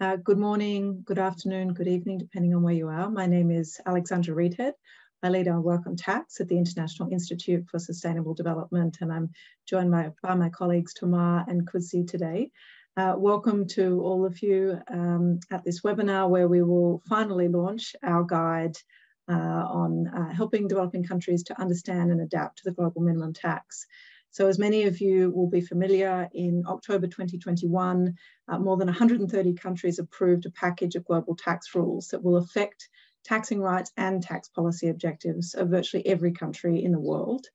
Uh, good morning, good afternoon, good evening, depending on where you are. My name is Alexandra Readhead. I lead our work on tax at the International Institute for Sustainable Development, and I'm joined by, by my colleagues Thomas and Kudzai today. Uh, welcome to all of you um, at this webinar where we will finally launch our guide uh, on uh, helping developing countries to understand and adapt to the global minimum tax. So as many of you will be familiar, in October 2021, uh, more than 130 countries approved a package of global tax rules that will affect taxing rights and tax policy objectives of virtually every country in the world.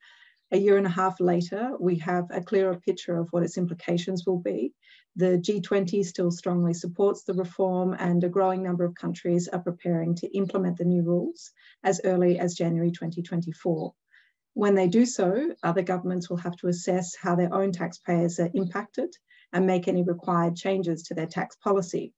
A year and a half later, we have a clearer picture of what its implications will be. The G20 still strongly supports the reform and a growing number of countries are preparing to implement the new rules as early as January 2024. When they do so, other governments will have to assess how their own taxpayers are impacted and make any required changes to their tax policy.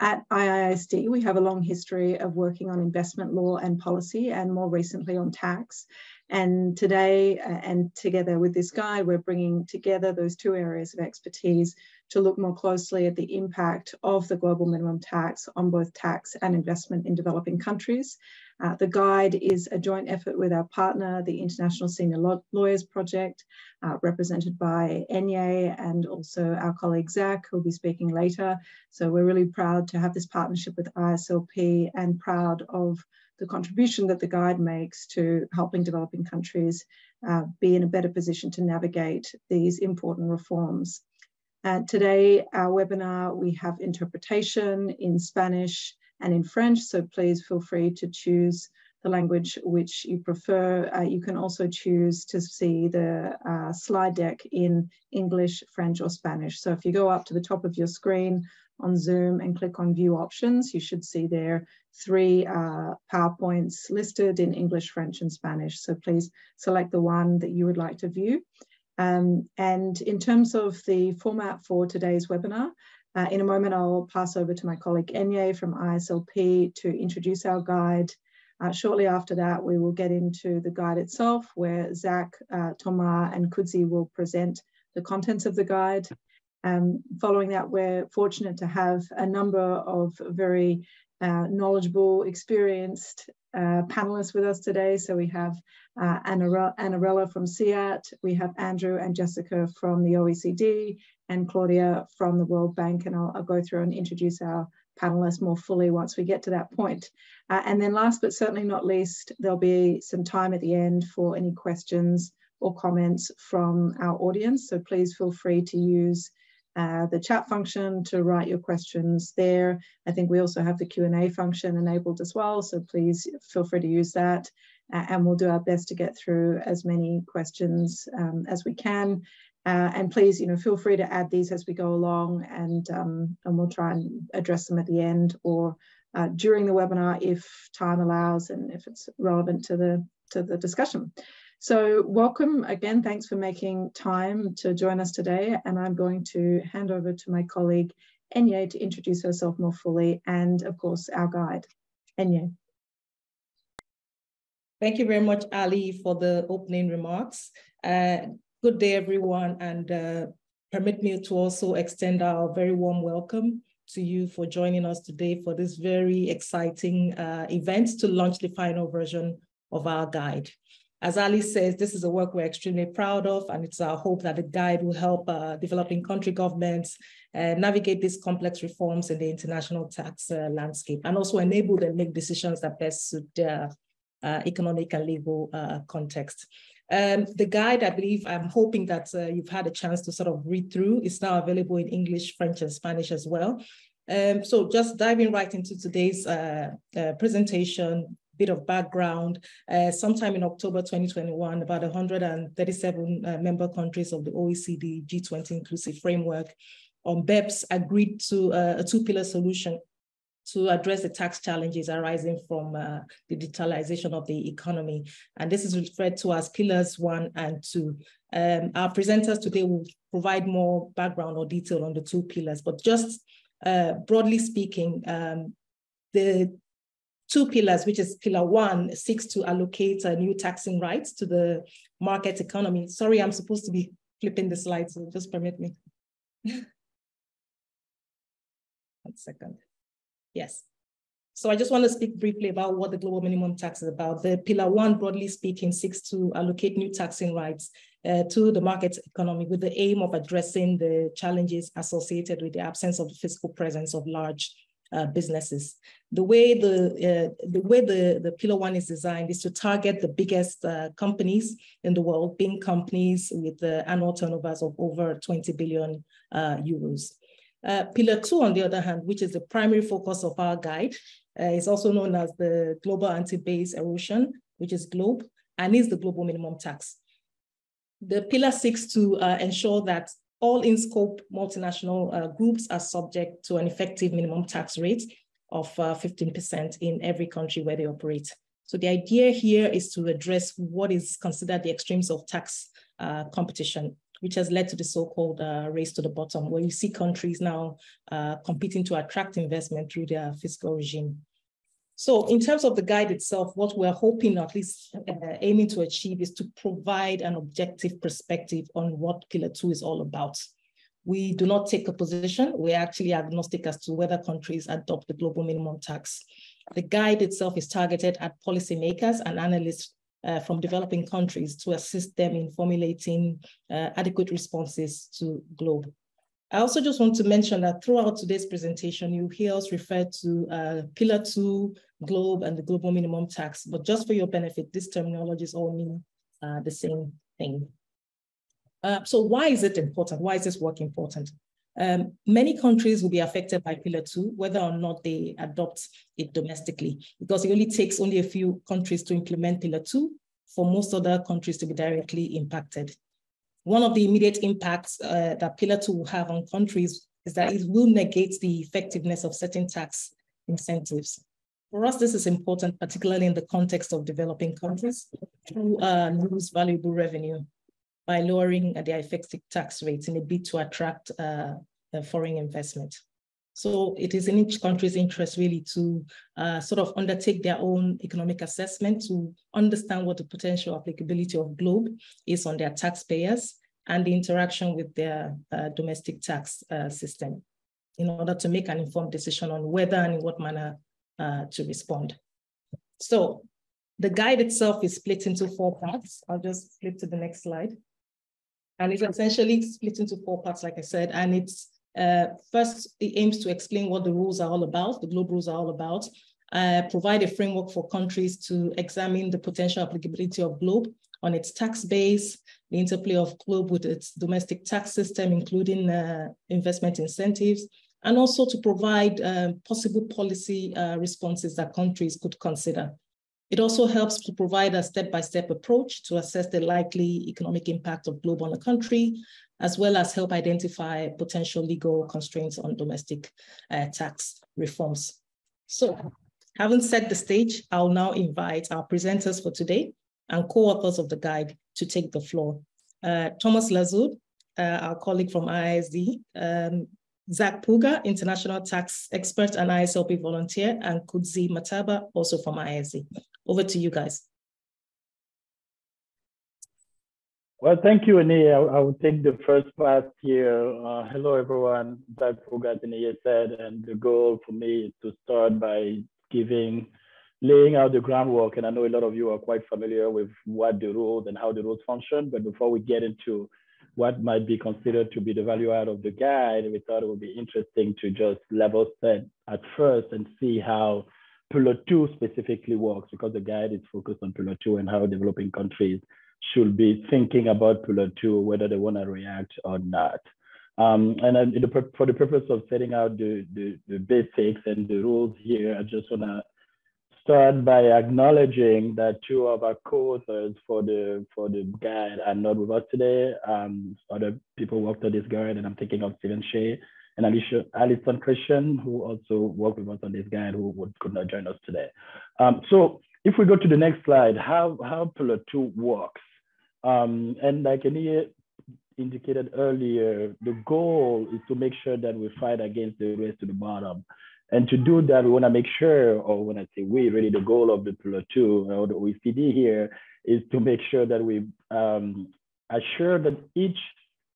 At IISD, we have a long history of working on investment law and policy, and more recently on tax. And today, uh, and together with this guide, we're bringing together those two areas of expertise to look more closely at the impact of the global minimum tax on both tax and investment in developing countries uh, the guide is a joint effort with our partner, the International Senior Lawyers Project, uh, represented by Eniye and also our colleague Zach, who'll be speaking later. So we're really proud to have this partnership with ISLP and proud of the contribution that the guide makes to helping developing countries uh, be in a better position to navigate these important reforms. Uh, today, our webinar, we have interpretation in Spanish, and in French. So please feel free to choose the language which you prefer. Uh, you can also choose to see the uh, slide deck in English, French, or Spanish. So if you go up to the top of your screen on Zoom and click on view options, you should see there three uh, PowerPoints listed in English, French, and Spanish. So please select the one that you would like to view. Um, and in terms of the format for today's webinar, uh, in a moment, I'll pass over to my colleague Eniye from ISLP to introduce our guide. Uh, shortly after that, we will get into the guide itself, where Zach, uh, Thomas, and Kudzai will present the contents of the guide. Um, following that, we're fortunate to have a number of very uh, knowledgeable, experienced uh, panelists with us today. So we have uh, Anarella from CIAT, we have Andrew and Jessica from the OECD, and Claudia from the World Bank. And I'll, I'll go through and introduce our panelists more fully once we get to that point. Uh, and then last but certainly not least, there'll be some time at the end for any questions or comments from our audience. So please feel free to use uh, the chat function to write your questions there. I think we also have the Q&A function enabled as well, so please feel free to use that. Uh, and we'll do our best to get through as many questions um, as we can. Uh, and please, you know, feel free to add these as we go along and, um, and we'll try and address them at the end or uh, during the webinar if time allows and if it's relevant to the, to the discussion. So welcome again. Thanks for making time to join us today. And I'm going to hand over to my colleague Eniye to introduce herself more fully and of course our guide. Eniye. Thank you very much, Ali, for the opening remarks. Uh, good day, everyone, and uh, permit me to also extend our very warm welcome to you for joining us today for this very exciting uh, event to launch the final version of our guide. As Ali says, this is a work we're extremely proud of, and it's our hope that the guide will help uh, developing country governments uh, navigate these complex reforms in the international tax uh, landscape, and also enable them to make decisions that best suit their uh, economic and legal uh, context. Um, the guide, I believe, I'm hoping that uh, you've had a chance to sort of read through, is now available in English, French, and Spanish as well. Um, so just diving right into today's presentation, bit of background, uh, sometime in October 2021, about 137 uh, member countries of the OECD G20 inclusive framework on BEPS agreed to uh, a two-pillar solution to address the tax challenges arising from uh, the digitalization of the economy. And this is referred to as pillars one and two. Um, our presenters today will provide more background or detail on the two pillars, but just uh, broadly speaking, um, the two pillars, which is pillar one, seeks to allocate uh, new taxing rights to the market economy. Sorry, I'm supposed to be flipping the slides, so just permit me. One second. Yes. So I just want to speak briefly about what the global minimum tax is about. The pillar one, broadly speaking, seeks to allocate new taxing rights uh, to the market economy with the aim of addressing the challenges associated with the absence of the physical presence of large uh, businesses. The way the uh, the way the, the pillar one is designed is to target the biggest uh, companies in the world, being companies with annual turnovers of over 20 billion uh, euros. Uh, pillar two, on the other hand, which is the primary focus of our guide, uh, is also known as the Global Anti-Base Erosion, which is GLOBE, and is the global minimum tax. The pillar seeks to uh, ensure that all in-scope multinational uh, groups are subject to an effective minimum tax rate of 15% uh, in every country where they operate. So the idea here is to address what is considered the extremes of tax uh, competition which has led to the so-called uh, race to the bottom, where you see countries now uh, competing to attract investment through their fiscal regime. So in terms of the guide itself, what we're hoping, at least uh, aiming to achieve is to provide an objective perspective on what Pillar 2 is all about. We do not take a position. We're actually agnostic as to whether countries adopt the global minimum tax. The guide itself is targeted at policymakers and analysts uh, from developing countries to assist them in formulating uh, adequate responses to GLOBE. I also just want to mention that throughout today's presentation, you hear us refer to uh, Pillar 2, GLOBE, and the global minimum tax. But just for your benefit, these terminologies all mean uh, the same thing. Uh, so why is it important? Why is this work important? Um, many countries will be affected by Pillar 2, whether or not they adopt it domestically, because it only takes only a few countries to implement Pillar 2 for most other countries to be directly impacted. One of the immediate impacts uh, that Pillar 2 will have on countries is that it will negate the effectiveness of certain tax incentives. For us, this is important, particularly in the context of developing countries who uh, lose valuable revenue by lowering their effective tax rates in a bid to attract uh, foreign investment. So it is in each country's interest really to uh, sort of undertake their own economic assessment to understand what the potential applicability of GLOBE is on their taxpayers and the interaction with their uh, domestic tax uh, system in order to make an informed decision on whether and in what manner uh, to respond. So the guide itself is split into four parts. I'll just flip to the next slide. And it's essentially split into four parts, like I said, and it's uh, first, it aims to explain what the rules are all about, the global rules are all about, uh, provide a framework for countries to examine the potential applicability of GLOBE on its tax base, the interplay of GLOBE with its domestic tax system, including uh, investment incentives, and also to provide uh, possible policy uh, responses that countries could consider. It also helps to provide a step-by-step approach to assess the likely economic impact of GLOBE on a country, as well as help identify potential legal constraints on domestic uh, tax reforms. So having set the stage, I'll now invite our presenters for today and co-authors of the guide to take the floor. Uh, Thomas Lassourd, uh, our colleague from IISD, um, Zach Pouga, international tax expert and ISLP volunteer, and Kudzai Mataba, also from IISD. Over to you guys. Well, thank you, Annie. I, I will take the first part here. Uh, hello, everyone. Zach Pouga, Annie said, and the goal for me is to start by giving, laying out the groundwork. And I know a lot of you are quite familiar with what the rules and how the rules function. But before we get into what might be considered to be the value out of the guide, we thought it would be interesting to just level set at first and see how Pillar 2 specifically works because the guide is focused on Pillar 2 and how developing countries should be thinking about Pillar 2, whether they want to react or not. Um, and for the purpose of setting out the, the, the basics and the rules here, I just want to start by acknowledging that two of our co-authors for the for the guide are not with us today. Um, other people worked on this guide, and I'm thinking of Stephen Shay and Alicia, Alison Christians, who also worked with us on this guide, who would, could not join us today. Um, so if we go to the next slide, how, how Pillar 2 works. Um, and like Ania indicated earlier, the goal is to make sure that we fight against the race to the bottom. And to do that, we want to make sure, or when I say we, really the goal of the Pillar 2 or the OECD here is to make sure that we um, assure that each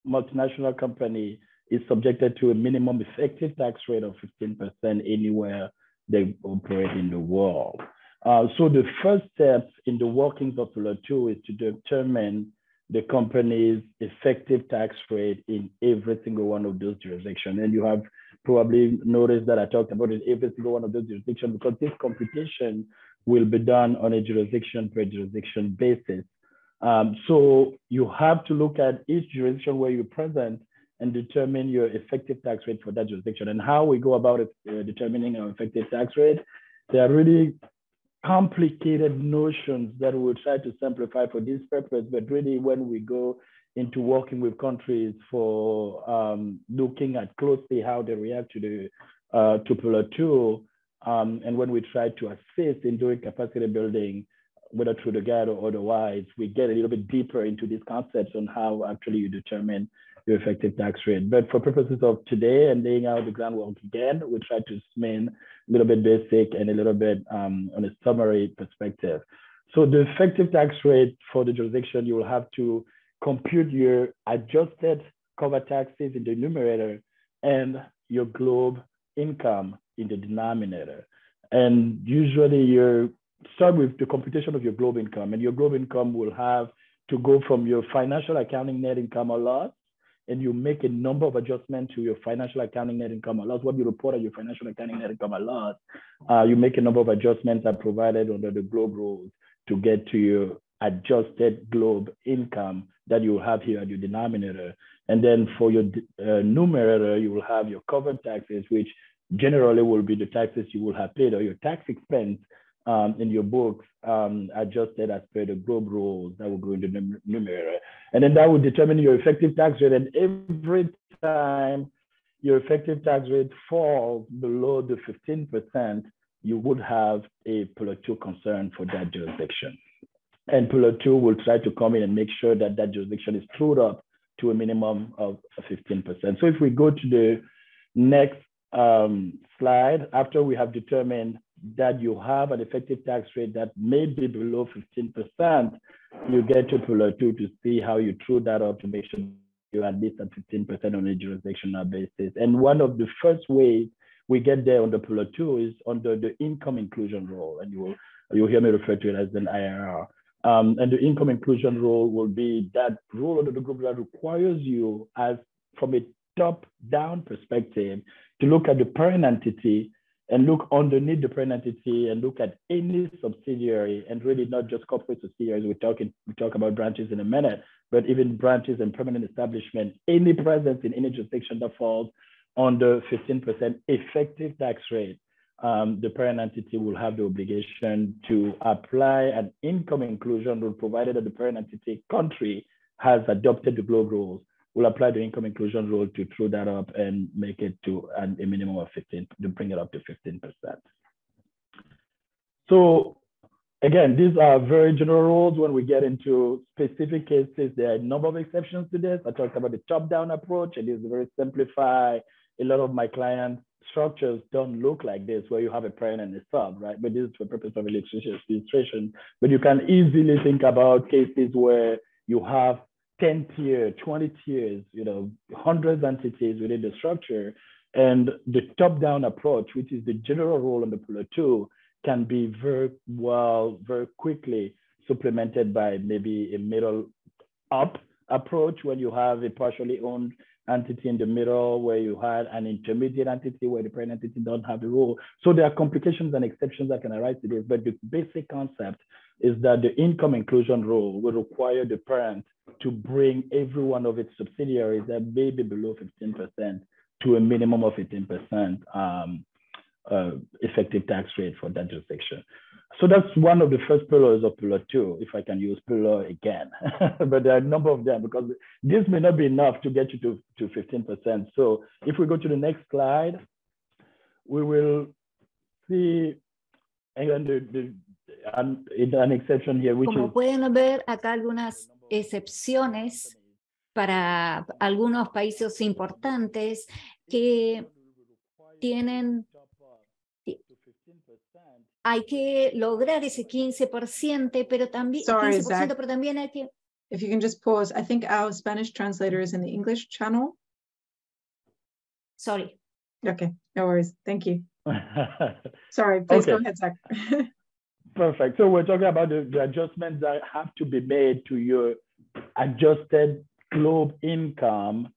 multinational company is subjected to a minimum effective tax rate of 15% anywhere they operate in the world. Uh, so the first step in the workings of Pillar 2 is to determine the company's effective tax rate in every single one of those jurisdictions. And you have probably noticed that I talked about it every single one of those jurisdictions because this computation will be done on a jurisdiction per jurisdiction basis. Um, so you have to look at each jurisdiction where you're present and determine your effective tax rate for that jurisdiction. And how we go about it, uh, determining our effective tax rate, there are really complicated notions that we'll try to simplify for this purpose, but really when we go into working with countries for um, looking at closely how they react to the uh, to Pillar 2, um, and when we try to assist in doing capacity building, whether through the guide or otherwise, we get a little bit deeper into these concepts on how actually you determine your effective tax rate. But for purposes of today and laying out the groundwork again, we try to remain little bit basic and a little bit um, on a summary perspective. So the effective tax rate for the jurisdiction, you will have to compute your adjusted cover taxes in the numerator and your globe income in the denominator. And usually you start with the computation of your globe income and your globe income will have to go from your financial accounting net income or loss and you make a number of adjustments to your financial accounting net income or what you report as your financial accounting net income or loss, uh, you make a number of adjustments that provided under the globe rules to get to your adjusted globe income that you have here at your denominator. And then for your uh, numerator, you will have your covered taxes, which generally will be the taxes you will have paid or your tax expense um, in your books um, adjusted as per the globe rules that will go into the numerator. And then that will determine your effective tax rate. And every time your effective tax rate falls below the 15%, you would have a Pillar 2 concern for that jurisdiction. And Pillar 2 will try to come in and make sure that that jurisdiction is trued up to a minimum of 15%. So if we go to the next um, slide, after we have determined that you have an effective tax rate that may be below 15%, you get to Pillar 2 to see how you true that up to make sure you're at least at 15% on a jurisdictional basis. And one of the first ways we get there on the Pillar 2 is under the income inclusion rule, and you will you'll hear me refer to it as an IIR. Um, and the income inclusion rule will be that rule under the group that requires you as from a top-down perspective to look at the parent entity and look underneath the parent entity and look at any subsidiary and really not just corporate subsidiaries. We're talking, we talk about branches in a minute, but even branches and permanent establishment, any presence in any jurisdiction that falls under 15% effective tax rate, um, the parent entity will have the obligation to apply an income inclusion rule provided that the parent entity country has adopted the globe rules we'll apply the income inclusion rule to throw that up and make it to an, a minimum of 15, to bring it up to 15%. So again, these are very general rules. When we get into specific cases, there are a number of exceptions to this. I talked about the top-down approach. It is very simplified. A lot of my clients structures don't look like this, where you have a parent and a sub, right? But this is for purpose of illustration. But you can easily think about cases where you have 10 tiers, 20 tiers, you know, hundreds of entities within the structure. And the top-down approach, which is the general rule on the Pillar 2, can be very well, very quickly supplemented by maybe a middle up approach when you have a partially owned entity in the middle where you had an intermediate entity where the parent entity don't have the rule. So there are complications and exceptions that can arise to this, but the basic concept is that the income inclusion rule will require the parent to bring every one of its subsidiaries that may be below 15% to a minimum of 15% um, uh, effective tax rate for that jurisdiction. So that's one of the first pillars of pillar two, if I can use pillar again. but there are a number of them because this may not be enough to get you to, to 15%. So if we go to the next slide, we will see and the, the, an, an exception here, which Como is, pueden ver acá algunas excepciones para algunos países importantes que tienen hay que lograr ese 15%, pero también, Sorry, 15%, Zach. pero también hay que... If you can just pause, I think our Spanish translator is in the English channel. Sorry. Okay, no worries. Thank you. Sorry, please okay. go ahead, Zach. Perfect. So we're talking about the, the adjustments that have to be made to your adjusted globe income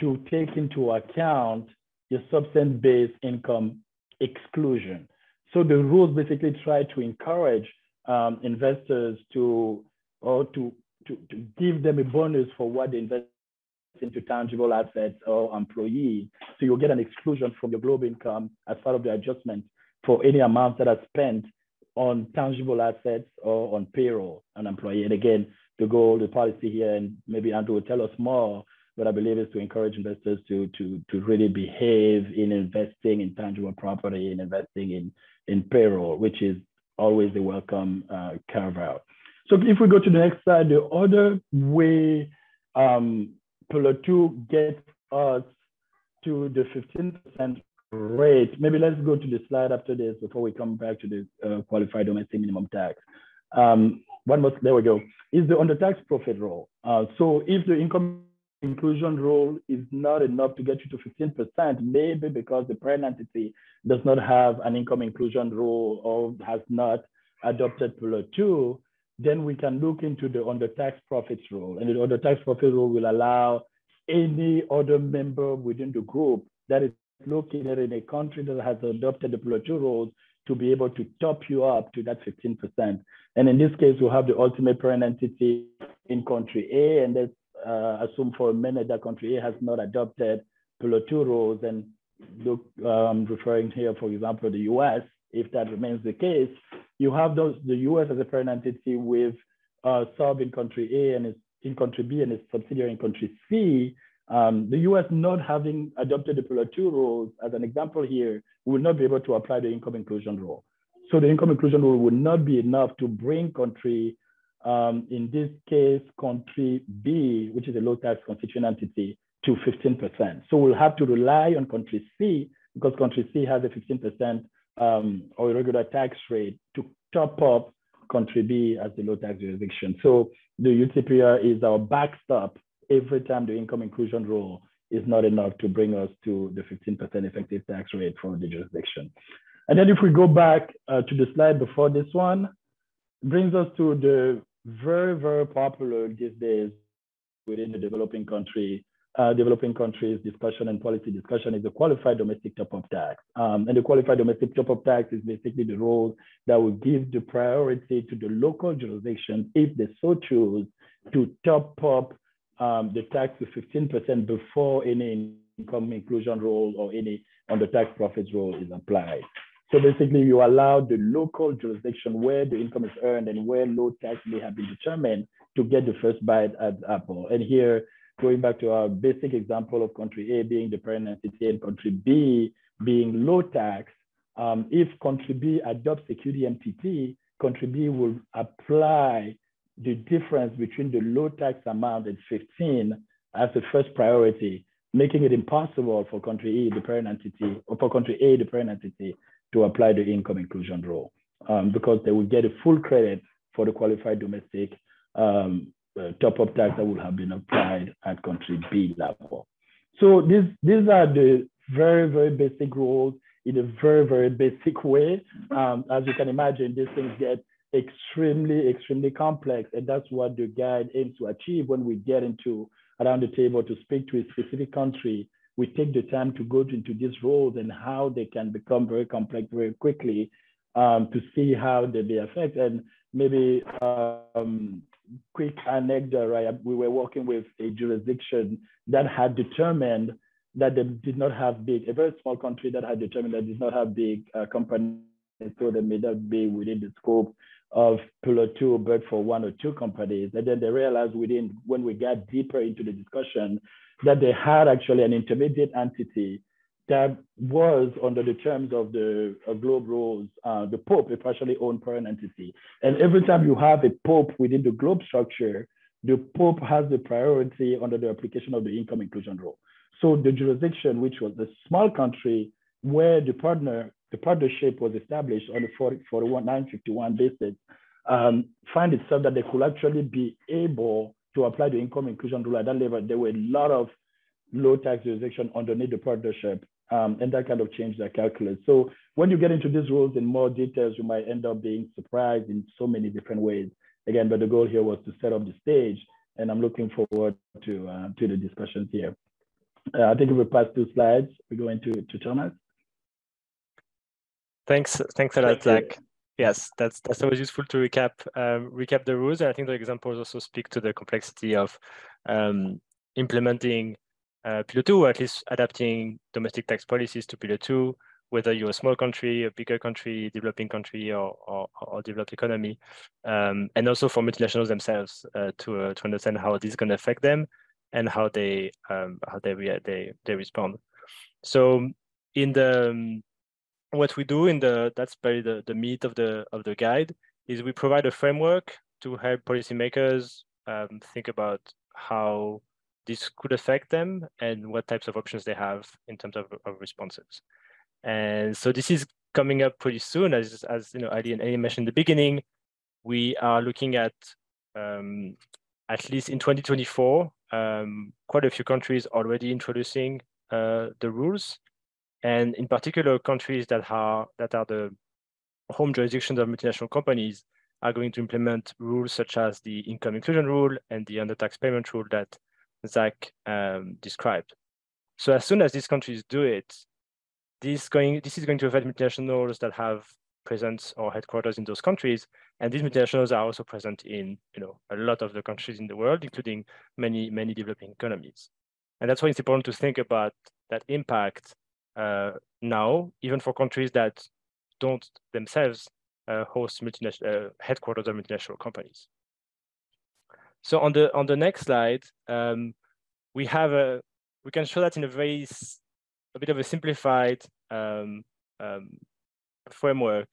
to take into account your substance-based income exclusion. So the rules basically try to encourage um, investors to or to, to, to give them a bonus for what they invest into tangible assets or employees. So you'll get an exclusion from your global income as part of the adjustment for any amount that are spent on tangible assets or on payroll an employee. And again, the goal, the policy here, and maybe Andrew will tell us more, but I believe is to encourage investors to, to, to really behave in investing in tangible property and investing in, in payroll, which is always a welcome uh, carve out. So if we go to the next slide, the other way um, Pillar 2 gets us to the 15% rate, maybe let's go to the slide after this before we come back to the uh, qualified domestic minimum tax. Um, one more, there we go, is the undertax profit rule. Uh, so if the income inclusion rule is not enough to get you to 15%, maybe because the parent entity does not have an income inclusion rule or has not adopted Pillar 2, then we can look into the undertax profits rule. And the undertax profit rule will allow any other member within the group that is located in a country that has adopted the Pillar 2 rules to be able to top you up to that 15%. And in this case, we'll have the ultimate parent entity in country A, and let's uh, assume for a minute that country A has not adopted Pillar 2 rules. And look, um, referring here, for example, the US, if that remains the case, you have those the US as a parent entity with uh, sub in country A and its in country B and its subsidiary in country C. Um, the US not having adopted the Pillar 2 rules, as an example here, will not be able to apply the income inclusion rule. So the income inclusion rule would not be enough to bring country, um, in this case, country B, which is a low tax constituent entity, to 15%. So we'll have to rely on country C because country C has a 15% um, or irregular tax rate to top up country B as the low tax jurisdiction. So the UTPR is our backstop every time the income inclusion rule is not enough to bring us to the 15% effective tax rate for the jurisdiction. And then if we go back uh, to the slide before this one, brings us to the very, very popular these days within the developing country uh, developing countries discussion and policy discussion is the qualified domestic top-up tax. Um, and the qualified domestic top-up tax is basically the rule that will give the priority to the local jurisdictions if they so choose to top up um, the tax to 15% before any income inclusion rule or any on the tax profits rule is applied. So basically you allow the local jurisdiction where the income is earned and where low tax may have been determined to get the first bite at apple. And here going back to our basic example of country A being the parent entity and country B being low tax, um, if country B adopts a QDMTT, country B will apply the difference between the low tax amount and 15 as the first priority, making it impossible for country E, the parent entity, or for country A, the parent entity, to apply the income inclusion rule um, because they will get a full credit for the qualified domestic um, uh, top-up tax that would have been applied at country B level. So these, these are the very, very basic rules in a very, very basic way. Um, as you can imagine, these things get extremely, extremely complex. And that's what the guide aims to achieve when we get into around the table to speak to a specific country. We take the time to go into these roles and how they can become very complex very quickly um, to see how they, they affect. And maybe um, quick anecdote, right? We were working with a jurisdiction that had determined that they did not have big, a very small country that had determined that did not have big uh, companies, so they may not be within the scope of Pillar 2, but for one or two companies. And then they realized within, when we got deeper into the discussion, that they had actually an intermediate entity that was under the terms of the uh, globe rules, uh, the Pope, a partially owned parent entity. And every time you have a Pope within the globe structure, the Pope has the priority under the application of the income inclusion rule. So the jurisdiction, which was a small country where the partner, the partnership was established on the 40, 41, 951 basis, um, find itself that they could actually be able to apply the income inclusion rule at that level. There were a lot of low tax jurisdiction underneath the partnership, um, and that kind of changed their calculus. So when you get into these rules in more details, you might end up being surprised in so many different ways. Again, but the goal here was to set up the stage, and I'm looking forward to uh, to the discussions here. Uh, I think if we pass two slides, we go into to Thomas. Thanks, thanks a lot, Zach. Yes, that's that's always useful to recap um, recap the rules. And I think the examples also speak to the complexity of um, implementing uh, Pillar 2, or at least adapting domestic tax policies to Pillar 2, whether you're a small country, a bigger country, developing country, or, or, or developed economy, um, and also for multinationals themselves uh, to, uh, to understand how this is going to affect them and how they um, how they, they, they respond. So in the um, what we do in the that's very the, the meat of the of the guide is we provide a framework to help policymakers um, think about how this could affect them and what types of options they have in terms of, of responses. And so this is coming up pretty soon, as as you know, Ali and Ali mentioned in the beginning. We are looking at um, at least in 2024, um, quite a few countries already introducing uh, the rules and in particular countries that are that are the home jurisdictions of multinational companies are going to implement rules such as the income inclusion rule and the undertax payment rule that Zach um, described. So as soon as these countries do it, this going this is going to affect multinationals that have presence or headquarters in those countries, and these multinationals are also present in you know a lot of the countries in the world, including many many developing economies. And that's why it's important to think about that impact uh, now, even for countries that don't themselves uh, host multinational uh, headquarters of multinational companies. So on the on the next slide, um, we have a we can show that in a very a bit of a simplified um, um, framework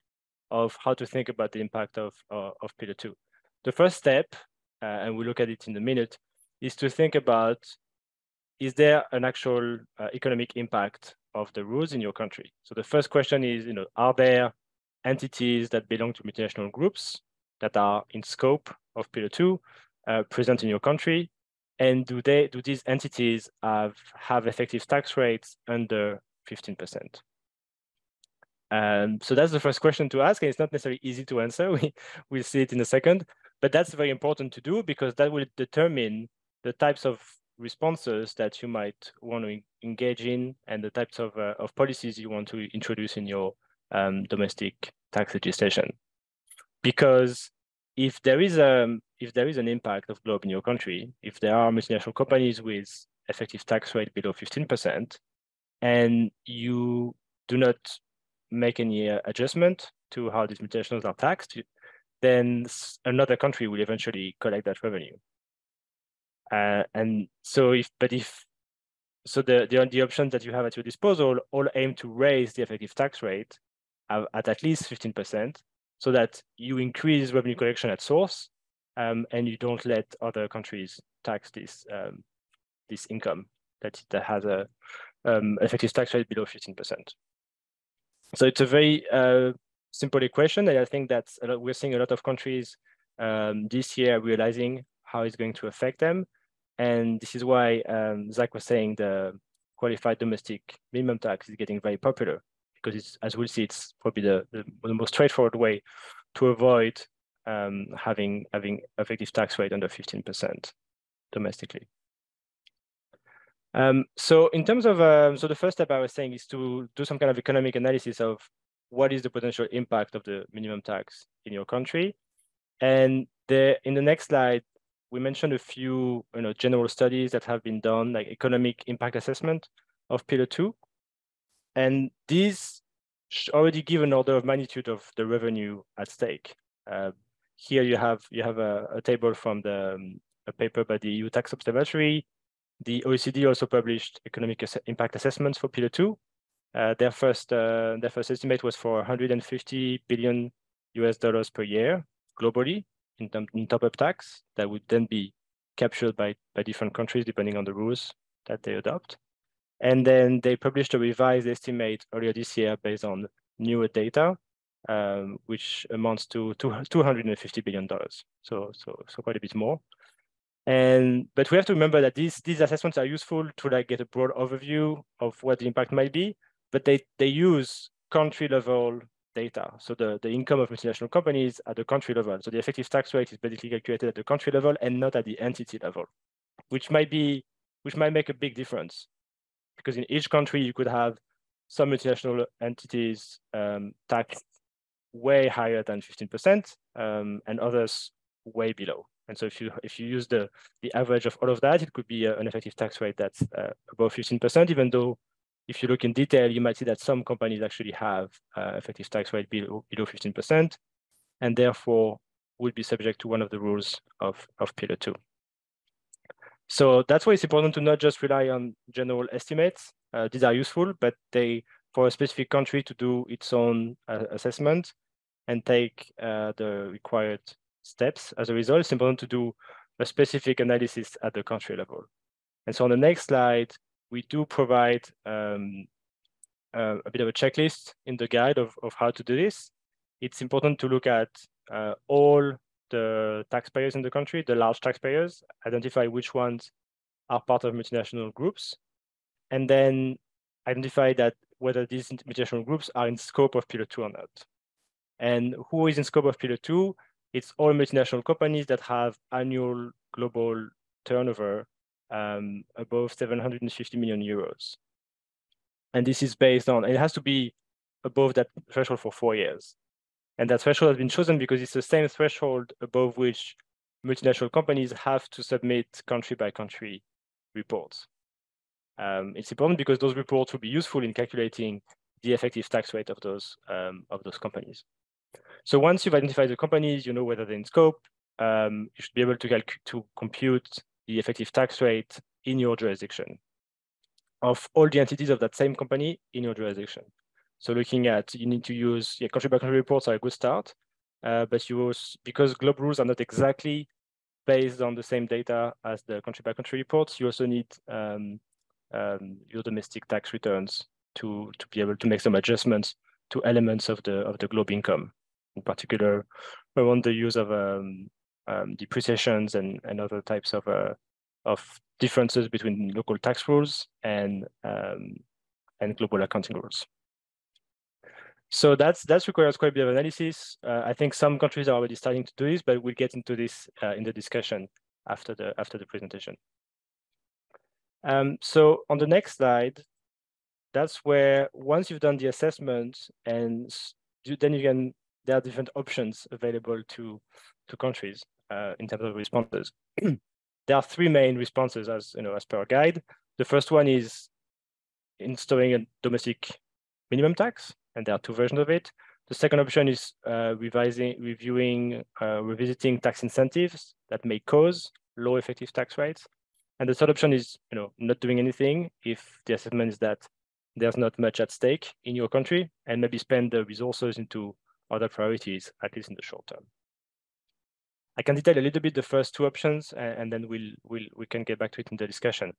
of how to think about the impact of uh, of pillar two. The first step, uh, and we'll look at it in a minute, is to think about is there an actual uh, economic impact of the rules in your country? So the first question is, you know, are there entities that belong to multinational groups that are in scope of Pillar 2 uh, present in your country? And do they do these entities have, have effective tax rates under 15%? Um, so that's the first question to ask, and it's not necessarily easy to answer. We, we'll see it in a second, but that's very important to do because that will determine the types of responses that you might want to engage in and the types of, uh, of policies you want to introduce in your um, domestic tax legislation. Because if there is a um, if there is an impact of GloBE in your country, if there are multinational companies with effective tax rate below 15%, and you do not make any uh, adjustment to how these multinationals are taxed, then another country will eventually collect that revenue. Uh, and so if, but if, so the, the, the options that you have at your disposal all aim to raise the effective tax rate at, at, at least 15% so that you increase revenue collection at source um, and you don't let other countries tax this um, this income that, that has a um, effective tax rate below 15%. So it's a very uh, simple equation, and I think that we're seeing a lot of countries um, this year realizing how it's going to affect them. And this is why um, Zach was saying the qualified domestic minimum tax is getting very popular because it's, as we'll see, it's probably the, the, the most straightforward way to avoid um, having having effective tax rate under 15% domestically. Um, so in terms of, um, so the first step I was saying is to do some kind of economic analysis of what is the potential impact of the minimum tax in your country. And the, in the next slide, we mentioned a few you know, general studies that have been done, like economic impact assessment of Pillar 2. And these already give an order of magnitude of the revenue at stake. Uh, here you have you have a, a table from the um, a paper by the EU Tax Observatory. The OECD also published economic ass impact assessments for Pillar 2. Uh, their first uh, their first estimate was for 150 billion US dollars per year globally in, in top-up tax that would then be captured by, by different countries depending on the rules that they adopt. And then they published a revised estimate earlier this year based on newer data, um, which amounts to two, $250 billion. So, so, so quite a bit more. And but we have to remember that these these assessments are useful to like get a broad overview of what the impact might be, but they they use country level data. So the, the income of multinational companies at the country level. So the effective tax rate is basically calculated at the country level and not at the entity level, which might be which might make a big difference because in each country you could have some multinational entities um, taxed way higher than 15% um, and others way below. And so if you if you use the the average of all of that, it could be a, an effective tax rate that's uh, above 15%, even though if you look in detail, you might see that some companies actually have uh, effective tax rate below, below 15%, and therefore would be subject to one of the rules of, of Pillar 2. So that's why it's important to not just rely on general estimates. Uh, these are useful, but they, for a specific country to do its own uh, assessment and take uh, the required steps. As a result, it's important to do a specific analysis at the country level. And so on the next slide, we do provide um, uh, a bit of a checklist in the guide of, of how to do this. It's important to look at uh, all the taxpayers in the country, the large taxpayers, identify which ones are part of multinational groups, and then identify that whether these multinational groups are in scope of Pillar 2 or not. And who is in scope of Pillar 2? It's all multinational companies that have annual global turnover um, above 750 million euros. And this is based on, it has to be above that threshold for four years. And that threshold has been chosen because it's the same threshold above which multinational companies have to submit country by country reports. Um, it's important because those reports will be useful in calculating the effective tax rate of those um, of those companies. So once you've identified the companies, you know whether they're in scope. Um, you should be able to, to compute the effective tax rate in your jurisdiction of all the entities of that same company in your jurisdiction. So looking at, you need to use, yeah, country by country reports are a good start, uh, but you also, because GloBE rules are not exactly based on the same data as the country by country reports, you also need um, um, your domestic tax returns to, to be able to make some adjustments to elements of the of the GloBE income, in particular around the use of um, um, depreciations and, and other types of uh, of differences between local tax rules and um, and global accounting rules. So that's that's requires quite a bit of analysis. Uh, I think some countries are already starting to do this, but we'll get into this uh, in the discussion after the after the presentation. Um, so on the next slide, that's where once you've done the assessment and you, then you can there are different options available to to countries uh, in terms of responses. there are three main responses as you know as per our guide. The first one is installing a domestic minimum tax, and there are two versions of it. The second option is uh, revising, reviewing, uh, revisiting tax incentives that may cause low effective tax rates. And the third option is, you know, not doing anything if the assessment is that there's not much at stake in your country, and maybe spend the resources into other priorities, at least in the short term. I can detail a little bit the first two options, and, and then we'll, we'll, we can get back to it in the discussion.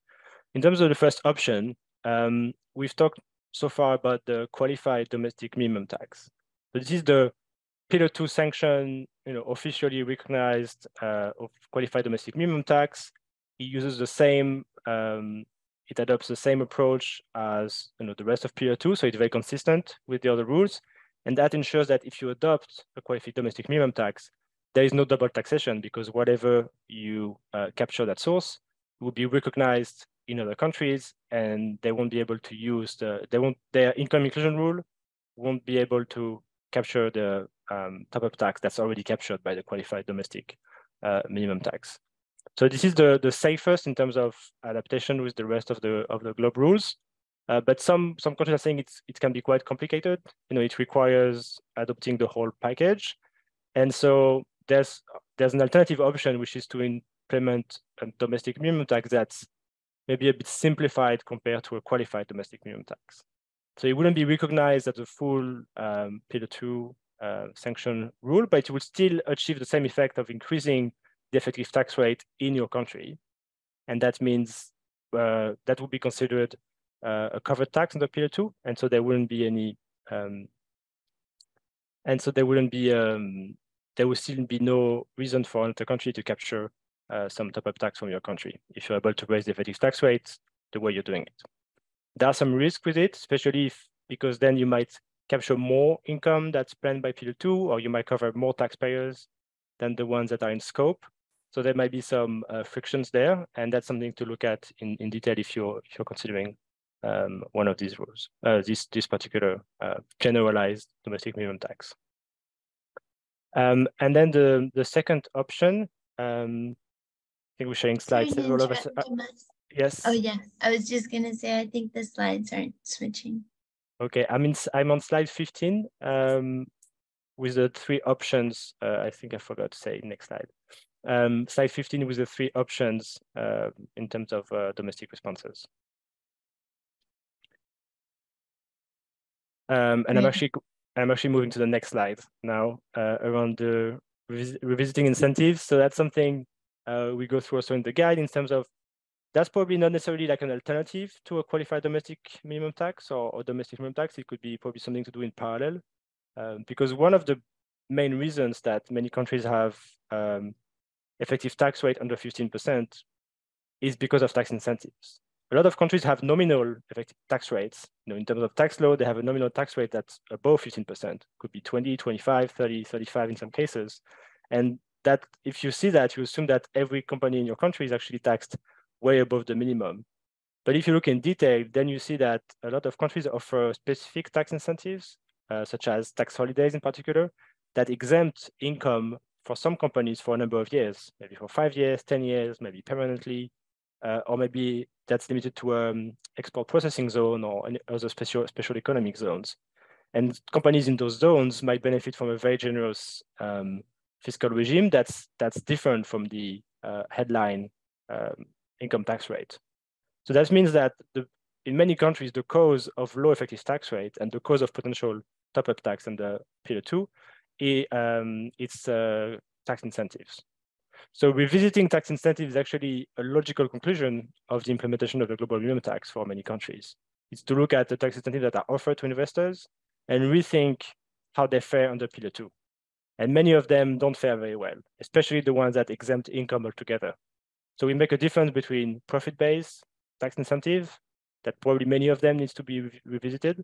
In terms of the first option, um, we've talked so far about the qualified domestic minimum tax. So this is the Pillar 2 sanction, you know, officially recognized uh, of qualified domestic minimum tax. It uses the same, um, it adopts the same approach as you know the rest of Pillar 2, so it's very consistent with the other rules. And that ensures that if you adopt a qualified domestic minimum tax, there is no double taxation because whatever you uh, capture that source will be recognized in other countries and they won't be able to use the, they won't, their income inclusion rule won't be able to capture the um, top-up tax that's already captured by the qualified domestic uh, minimum tax. So this is the, the safest in terms of adaptation with the rest of the of the GloBE rules. Uh, but some some countries are saying it's it can be quite complicated. You know, it requires adopting the whole package. And so there's there's an alternative option, which is to implement a domestic minimum tax that's maybe a bit simplified compared to a qualified domestic minimum tax. So it wouldn't be recognized as a full um, Pillar 2 uh, sanction rule, but it would still achieve the same effect of increasing the effective tax rate in your country. And that means uh, that would be considered uh, a covered tax under Pillar 2. And so there wouldn't be any, um, and so there wouldn't be um, there will still be no reason for another country to capture uh, some top-up tax from your country if you're able to raise the effective tax rate the way you're doing it. There are some risks with it, especially if, because then you might capture more income that's planned by Pillar 2, or you might cover more taxpayers than the ones that are in scope. So there might be some uh, frictions there, and that's something to look at in, in detail if you're if you're considering um, one of these rules, uh, this this particular uh, generalized domestic minimum tax. Um, and then the the second option, um, I think we're sharing slides. Several of us. Yes. Oh yeah, I was just gonna say I think the slides aren't switching. Okay, I'm in. I'm on slide 15 um, with the three options. Uh, I think I forgot to say next slide. Um, slide 15 with the three options uh, in terms of uh, domestic responses. Um, and I'm actually I'm actually moving to the next slide now uh, around the revis revisiting incentives. So that's something uh, we go through also in the guide in terms of that's probably not necessarily like an alternative to a qualified domestic minimum tax or, or domestic minimum tax. It could be probably something to do in parallel. Um, because one of the main reasons that many countries have um, effective tax rate under 15% is because of tax incentives. A lot of countries have nominal effective tax rates. You know, in terms of tax law, they have a nominal tax rate that's above 15%, could be 20, 25, 30, 35 in some cases. And that if you see that, you assume that every company in your country is actually taxed way above the minimum. But if you look in detail, then you see that a lot of countries offer specific tax incentives, uh, such as tax holidays in particular, that exempt income for some companies for a number of years, maybe for five years, 10 years, maybe permanently, uh, or maybe that's limited to um, export processing zone or any other special, special economic zones. And companies in those zones might benefit from a very generous um, fiscal regime that's, that's different from the uh, headline um, income tax rate. So that means that the, in many countries, the cause of low effective tax rate and the cause of potential top-up tax under Pillar 2, it, um, it's uh, tax incentives. So revisiting tax incentives is actually a logical conclusion of the implementation of the global minimum tax for many countries. It's to look at the tax incentives that are offered to investors and rethink how they fare under Pillar 2. And many of them don't fare very well, especially the ones that exempt income altogether. So we make a difference between profit-based tax incentive, that probably many of them needs to be re revisited,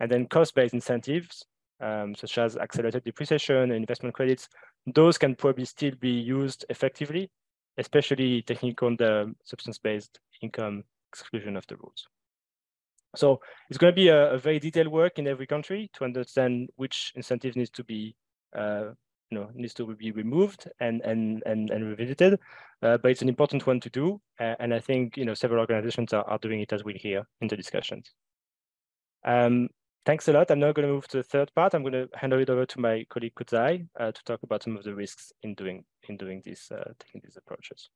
and then cost-based incentives, um, such as accelerated depreciation and investment credits. Those can probably still be used effectively, especially taking on the substance-based income exclusion of the rules. So it's going to be a, a, very detailed work in every country to understand which incentives needs to be uh, you know needs to be removed and and and, and revisited uh, but it's an important one to do and i think you know several organizations are, are doing it as we hear in the discussions um, thanks a lot. I'm now going to move to the third part. I'm going to hand it over to my colleague Kudzai uh, to talk about some of the risks in doing in doing these uh, taking these approaches.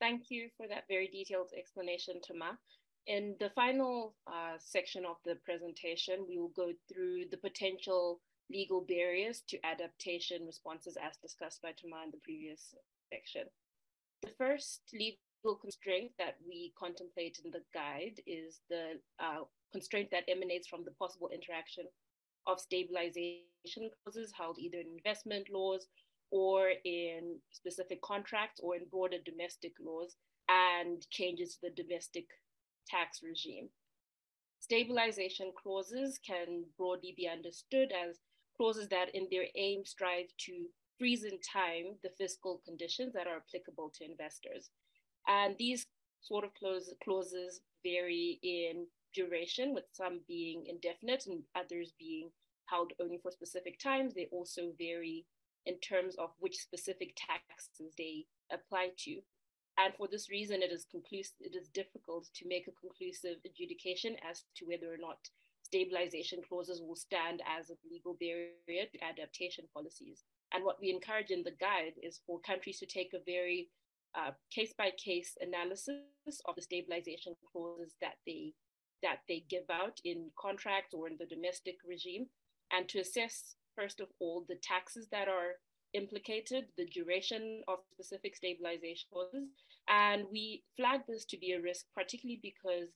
Thank you for that very detailed explanation Thomas. In the final uh, section of the presentation, we will go through the potential legal barriers to adaptation responses as discussed by Thomas in the previous section. The first legal constraint that we contemplate in the guide is the uh, constraint that emanates from the possible interaction of stabilization clauses held either in investment laws or in specific contracts or in broader domestic laws and changes to the domestic tax regime. Stabilization clauses can broadly be understood as clauses that in their aim strive to freeze in time the fiscal conditions that are applicable to investors. And these sort of clauses vary in duration, with some being indefinite and others being held only for specific times. They also vary in terms of which specific taxes they apply to. And for this reason, it is conclusive, it is difficult to make a conclusive adjudication as to whether or not stabilization clauses will stand as a legal barrier to adaptation policies. And what we encourage in the guide is for countries to take a very case by case analysis of the stabilization clauses that they that they give out in contracts or in the domestic regime, and to assess first of all the taxes that are implicated, the duration of specific stabilization clauses, and we flag this to be a risk, particularly because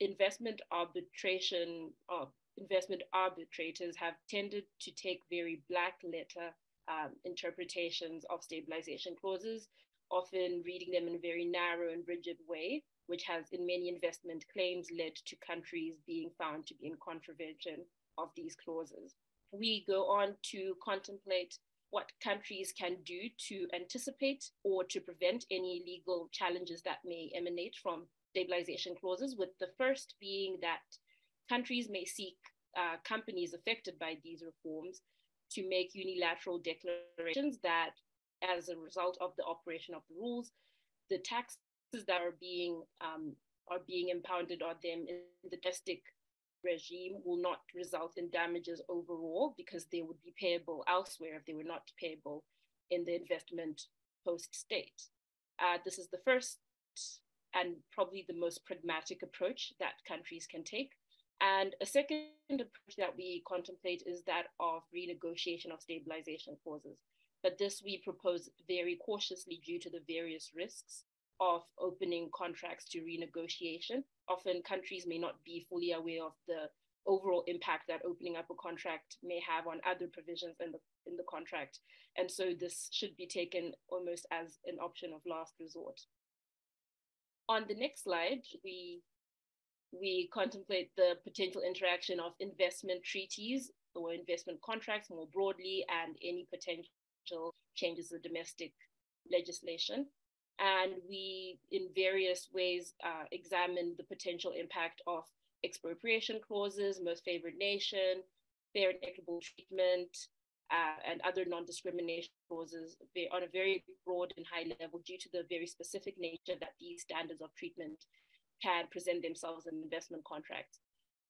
investment arbitration or investment arbitrators have tended to take very black letter um, interpretations of stabilization clauses, often reading them in a very narrow and rigid way, which has in many investment claims led to countries being found to be in contravention of these clauses. We go on to contemplate what countries can do to anticipate or to prevent any legal challenges that may emanate from stabilization clauses, with the first being that countries may seek uh, companies affected by these reforms to make unilateral declarations that, as a result of the operation of the rules, the that are being um, are being impounded on them in the domestic regime will not result in damages overall because they would be payable elsewhere if they were not payable in the investment host state. Uh, this is the first and probably the most pragmatic approach that countries can take. And a second approach that we contemplate is that of renegotiation of stabilization clauses. But this we propose very cautiously due to the various risks of opening contracts to renegotiation. Often countries may not be fully aware of the overall impact that opening up a contract may have on other provisions in the in the contract. And so this should be taken almost as an option of last resort. On the next slide, we we contemplate the potential interaction of investment treaties or investment contracts more broadly and any potential changes to domestic legislation. And we, in various ways, uh, examine the potential impact of expropriation clauses, most favored nation, fair and equitable treatment, uh, and other non-discrimination clauses on a very broad and high level due to the very specific nature that these standards of treatment can present themselves in investment contracts.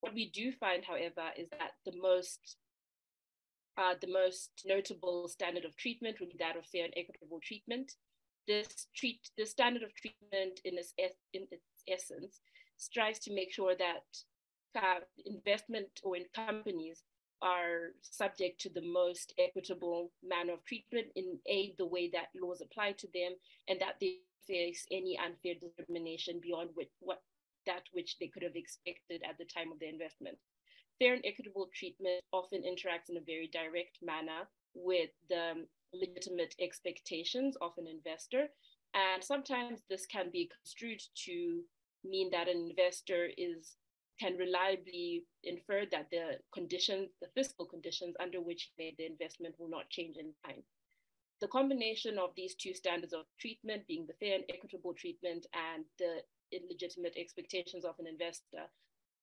What we do find, however, is that the most uh, the most notable standard of treatment would be that of fair and equitable treatment. This treat the standard of treatment in its in its essence strives to make sure that investment or in companies are subject to the most equitable manner of treatment in a the way that laws apply to them and that they face any unfair discrimination beyond which, what that which they could have expected at the time of their investment. Fair and equitable treatment often interacts in a very direct manner with the legitimate expectations of an investor. And sometimes this can be construed to mean that an investor is can reliably infer that the conditions, the fiscal conditions under which he made the investment will not change in time. The combination of these two standards of treatment, being the fair and equitable treatment and the illegitimate expectations of an investor,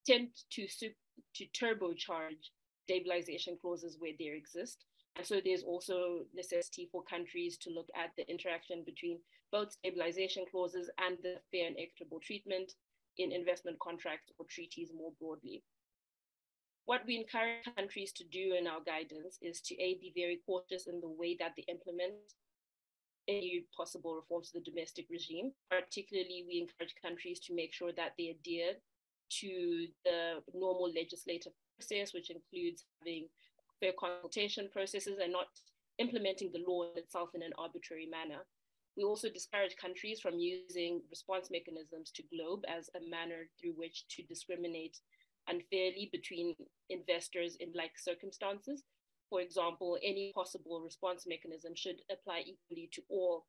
tend to, to turbocharge stabilization clauses where they exist. And so there's also necessity for countries to look at the interaction between both stabilization clauses and the fair and equitable treatment in investment contracts or treaties more broadly. What we encourage countries to do in our guidance is to A, be very cautious in the way that they implement any possible reforms to the domestic regime. Particularly, we encourage countries to make sure that they adhere to the normal legislative process, which includes having fair consultation processes and not implementing the law itself in an arbitrary manner. We also discourage countries from using response mechanisms to GLOBE as a manner through which to discriminate unfairly between investors in like circumstances. For example, any possible response mechanism should apply equally to all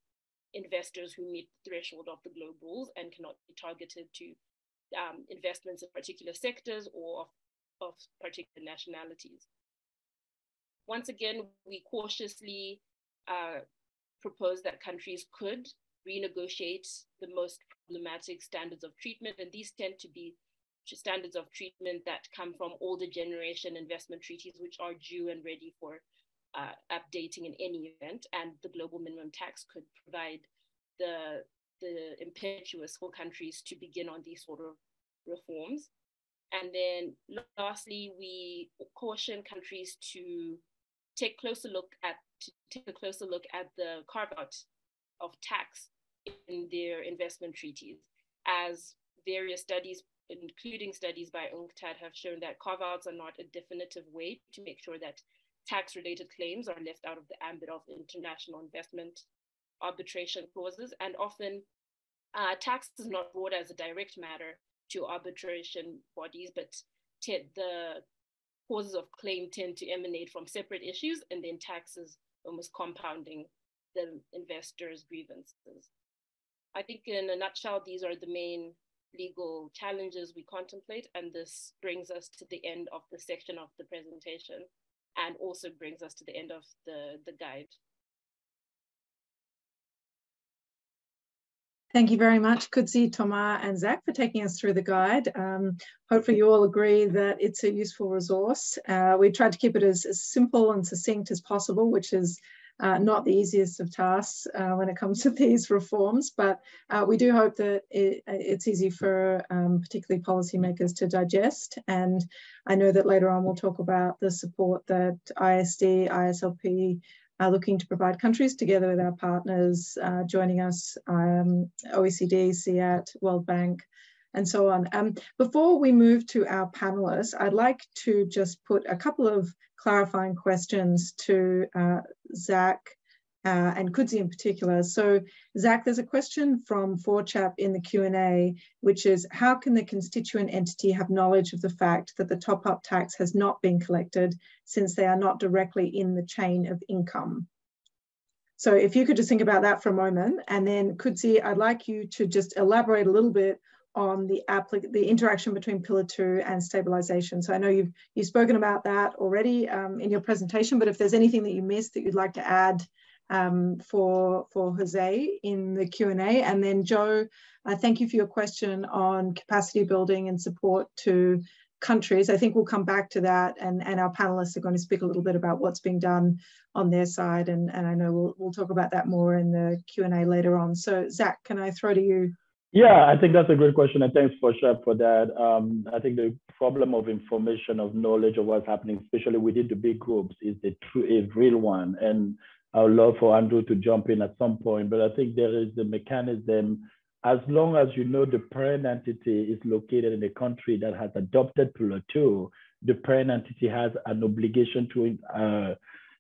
investors who meet the threshold of the GLOBE rules and cannot be targeted to um, investments in particular sectors or of, of particular nationalities. Once again, we cautiously uh, propose that countries could renegotiate the most problematic standards of treatment, and these tend to be standards of treatment that come from older generation investment treaties, which are due and ready for uh, updating in any event. And the global minimum tax could provide the, the for countries to begin on these sort of reforms. And then lastly, we caution countries to take closer look at take a closer look at the carve out of tax in their investment treaties, as various studies including studies by UNCTAD, have shown that carve-outs are not a definitive way to make sure that tax-related claims are left out of the ambit of international investment arbitration clauses. And often uh, tax is not brought as a direct matter to arbitration bodies, but the causes of claim tend to emanate from separate issues, and then taxes almost compounding the investors' grievances. I think in a nutshell, these are the main legal challenges we contemplate, and this brings us to the end of the section of the presentation and also brings us to the end of the, the guide. Thank you very much, Kudzai, Thomas, and Zach for taking us through the guide. Um, hopefully you all agree that it's a useful resource. Uh, we tried to keep it as, as, simple and succinct as possible, which is uh, not the easiest of tasks uh, when it comes to these reforms, but uh, we do hope that it, it's easy for um, particularly policymakers to digest. And I know that later on we'll talk about the support that IISD, ISLP, are looking to provide countries together with our partners uh, joining us, um, OECD, CIAT, World Bank, and so on. Um, before we move to our panelists, I'd like to just put a couple of clarifying questions to uh, Zach uh, and Kudzai in particular. So Zach, there's a question from 4chap in the Q&A, which is how can the constituent entity have knowledge of the fact that the top-up tax has not been collected since they are not directly in the chain of income? So if you could just think about that for a moment, and then Kudzai, I'd like you to just elaborate a little bit on the the interaction between pillar two and stabilization. So I know you've you've spoken about that already um, in your presentation, but if there's anything that you missed that you'd like to add um, for for Jose in the Q and then Joe, thank you for your question on capacity building and support to countries. I think we'll come back to that, and and our panelists are going to speak a little bit about what's being done on their side, and and I know we'll we'll talk about that more in the Q and A later on. So Zach, can I throw to you? Yeah, I think that's a great question, and thanks for sure for that. Um, I think the problem of information, of knowledge of what's happening, especially within the big groups, is a true, a real one. And I would love for Andrew to jump in at some point, but I think there is the mechanism. As long as you know the parent entity is located in a country that has adopted Pillar Two, the parent entity has an obligation to uh,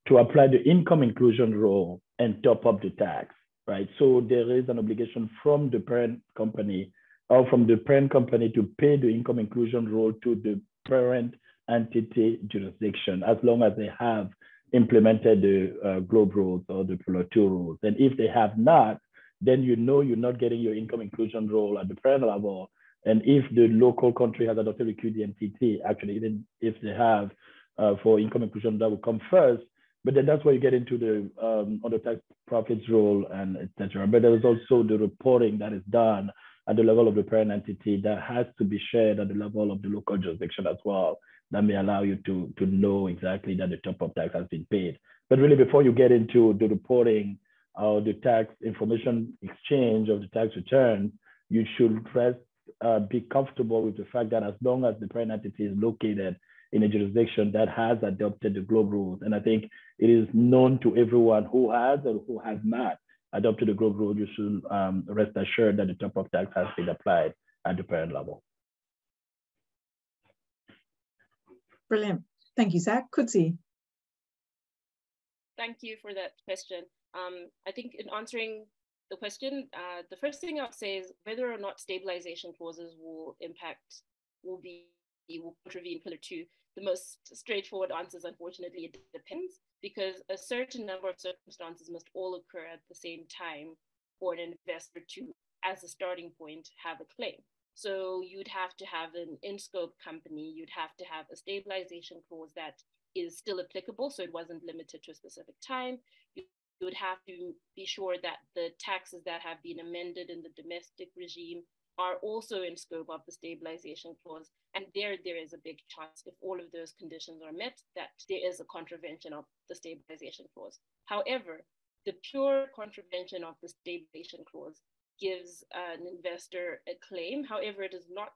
to apply the income inclusion rule and top up the tax right? So there is an obligation from the parent company or from the parent company to pay the income inclusion rule to the parent entity jurisdiction as long as they have implemented the uh, GloBE rules or the Pillar 2 rules. And if they have not, then you know you're not getting your income inclusion rule at the parent level. And if the local country has adopted the QDMTT, actually, even if they have uh, for income inclusion, that will come first. But then that's where you get into the um, the tax profits rule and etc. But there is also the reporting that is done at the level of the parent entity that has to be shared at the level of the local jurisdiction as well. That may allow you to, to know exactly that the top up tax has been paid. But really, before you get into the reporting or the tax information exchange of the tax return, you should first uh, be comfortable with the fact that as long as the parent entity is located in a jurisdiction that has adopted the GloBE rules. And I think it is known to everyone who has or who has not adopted the GloBE rule, you should um, rest assured that the top of tax has been applied at the parent level. Brilliant. Thank you, Zach. Kudzai. Thank you for that question. Um, I think in answering the question, uh, the first thing I'll say is whether or not stabilization clauses will impact, will be, will contravene pillar two the most straightforward answer is unfortunately it depends because a certain number of circumstances must all occur at the same time for an investor to, as a starting point, have a claim. So you'd have to have an in-scope company, you'd have to have a stabilization clause that is still applicable, so it wasn't limited to a specific time. You would have to be sure that the taxes that have been amended in the domestic regime are also in scope of the stabilization clause. And there, there is a big chance if all of those conditions are met, that there is a contravention of the stabilization clause. However, the pure contravention of the stabilization clause gives an investor a claim. However, it is not,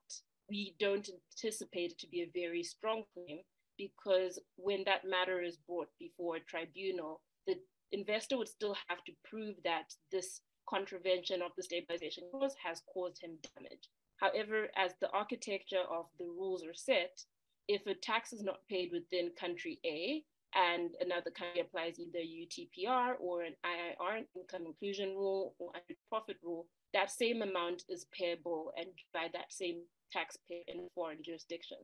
we don't anticipate it to be a very strong claim because when that matter is brought before a tribunal, the investor would still have to prove that this contravention of the stabilization clause has caused him damage. However, as the architecture of the rules are set, if a tax is not paid within country A and another country applies either UTPR or an IIR, income inclusion rule or a profit rule, that same amount is payable and by that same taxpayer in foreign jurisdiction.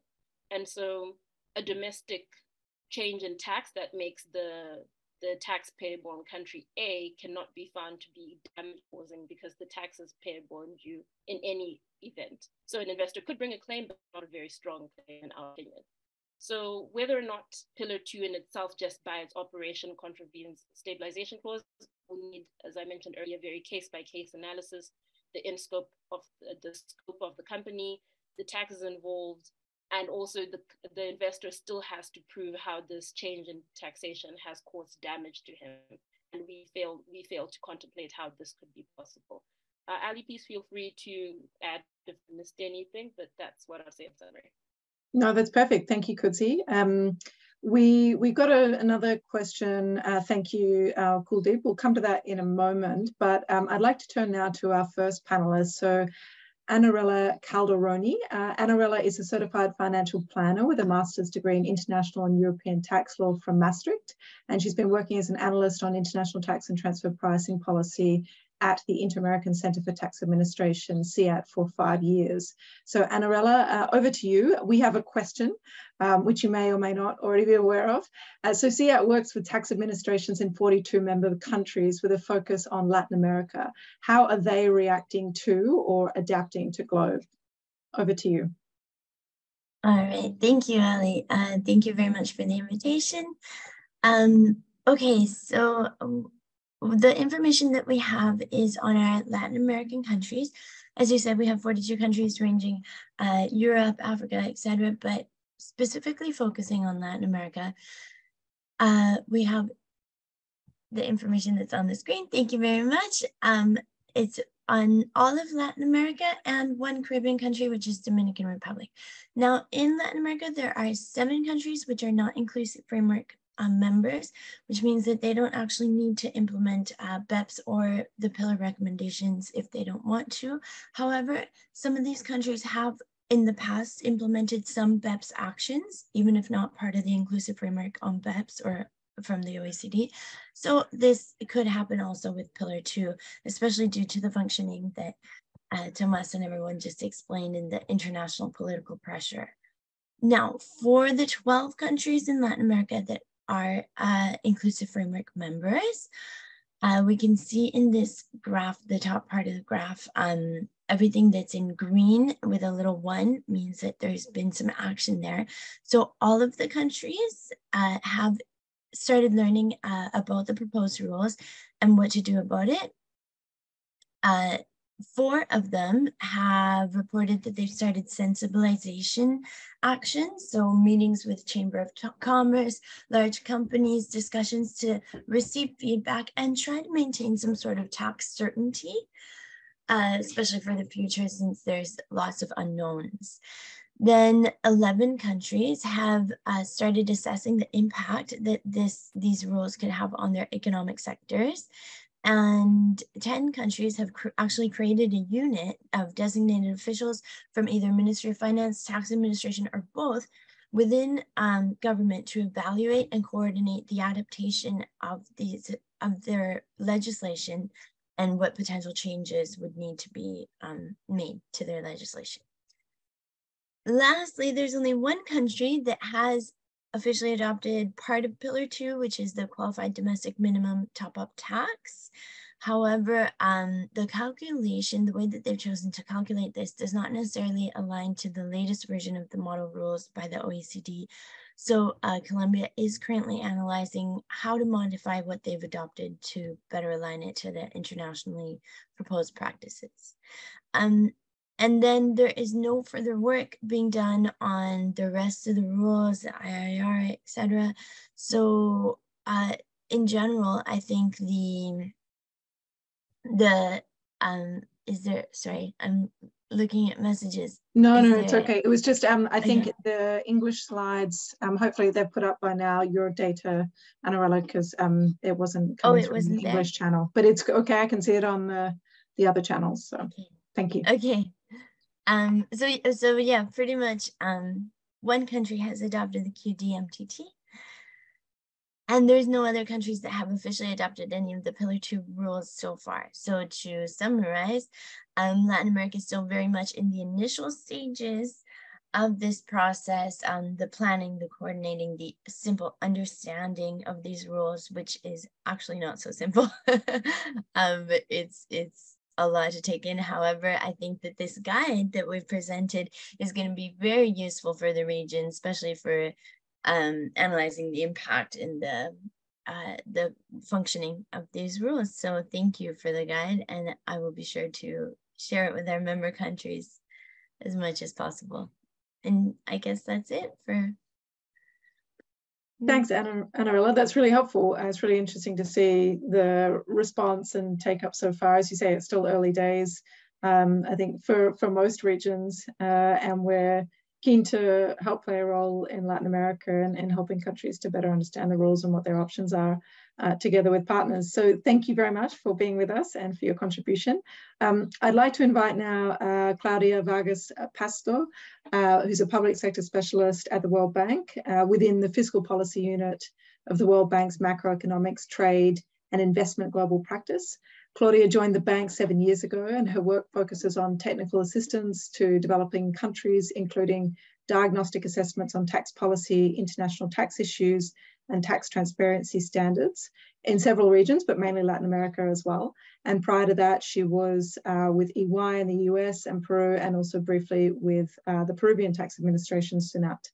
And so a domestic change in tax that makes the the taxpayer-borne country A cannot be found to be damage-causing because the tax is payer-borne due in any event. So an investor could bring a claim, but not a very strong claim in our opinion. So whether or not Pillar 2 in itself just by its operation contravenes stabilization clause, we'll need, as I mentioned earlier, very case-by-case -case analysis, the in scope of the, the scope of the company, the taxes involved, and also the, the investor still has to prove how this change in taxation has caused damage to him. And we fail, we fail to contemplate how this could be possible. Uh, Ali, please feel free to add if I missed anything, but that's what I'll say in summary. No, that's perfect. Thank you, Kudzai. Um, we we got a, another question. Uh, thank you, uh, Kuldeep. We'll come to that in a moment, but um, I'd like to turn now to our first panelist. So Anarella Calderoni. Uh, Anarella is a certified financial planner with a master's degree in international and European tax law from Maastricht, and she's been working as an analyst on international tax and transfer pricing policy at the Inter-American Center for Tax Administration, CIAT, for five years. So Anarella, uh, over to you. We have a question, um, which you may or may not already be aware of. Uh, so CIAT works with tax administrations in 42 member countries with a focus on Latin America. How are they reacting to or adapting to GloBE? Over to you. All right, thank you, Ali. Uh, thank you very much for the invitation. Um, okay, so um, the information that we have is on our Latin American countries. As you said, we have 42 countries ranging uh, Europe, Africa, etc. But specifically focusing on Latin America, uh, we have the information that's on the screen. Thank you very much. Um, it's on all of Latin America and one Caribbean country, which is Dominican Republic. Now, in Latin America, there are seven countries which are not inclusive framework um, members, which means that they don't actually need to implement uh, BEPS or the pillar recommendations if they don't want to. However, some of these countries have in the past implemented some BEPS actions, even if not part of the inclusive framework on BEPS or from the OECD. So this could happen also with Pillar 2, especially due to the functioning that uh, Thomas and everyone just explained in the international political pressure. Now, for the 12 countries in Latin America that are uh, inclusive framework members. Uh, we can see in this graph, the top part of the graph, um, everything that's in green with a little one means that there's been some action there. So all of the countries uh, have started learning uh, about the proposed rules and what to do about it. Uh, four of them have reported that they've started sensibilization actions, so meetings with Chamber of Commerce, large companies, discussions to receive feedback and try to maintain some sort of tax certainty, uh, especially for the future since there's lots of unknowns. Then 11 countries have uh, started assessing the impact that this these rules could have on their economic sectors. And 10 countries have cr actually created a unit of designated officials from either Ministry of Finance, Tax Administration, or both within um, government to evaluate and coordinate the adaptation of these of their legislation and what potential changes would need to be um, made to their legislation. Lastly, there's only one country that has officially adopted part of Pillar 2, which is the qualified domestic minimum top-up tax. However, um, the calculation, the way that they've chosen to calculate this does not necessarily align to the latest version of the model rules by the OECD. So uh, Colombia is currently analyzing how to modify what they've adopted to better align it to the internationally proposed practices. Um, and then there is no further work being done on the rest of the rules, the IIR, etc. So uh, in general, I think the the um is there sorry i'm looking at messages no is no it's okay it was just um i think okay. the english slides um hopefully they're put up by now your data Anarella because um it wasn't oh, coming oh, it wasn't the english there. channel but it's okay i can see it on the the other channels so okay. thank you okay um, so, so yeah, pretty much um, one country has adopted the QDMTT, and there's no other countries that have officially adopted any of the Pillar 2 rules so far. So to summarize, um, Latin America is still very much in the initial stages of this process, um, the planning, the coordinating, the simple understanding of these rules, which is actually not so simple. um, it's it's a lot to take in. However, I think that this guide that we've presented is going to be very useful for the region, especially for um, analyzing the impact in the uh, the functioning of these rules. So thank you for the guide, and I will be sure to share it with our member countries as much as possible. And I guess that's it for. Thanks, Anna, Anarella. That's really helpful. Uh, it's really interesting to see the response and take up so far. As you say, it's still early days. Um, I think for, for most regions, uh, and we're keen to help play a role in Latin America and, in helping countries to better understand the rules and what their options are uh, together with partners. So thank you very much for being with us and for your contribution. Um, I'd like to invite now uh, Claudia Vargas Pastor, uh, who's a public sector specialist at the World Bank uh, within the fiscal policy unit of the World Bank's macroeconomics, trade and investment global practice. Claudia joined the bank seven years ago and her work focuses on technical assistance to developing countries, including diagnostic assessments on tax policy, international tax issues, and tax transparency standards in several regions, but mainly Latin America as well. And prior to that, she was uh, with EY in the US and Peru, and also briefly with uh, the Peruvian Tax Administration, SUNAT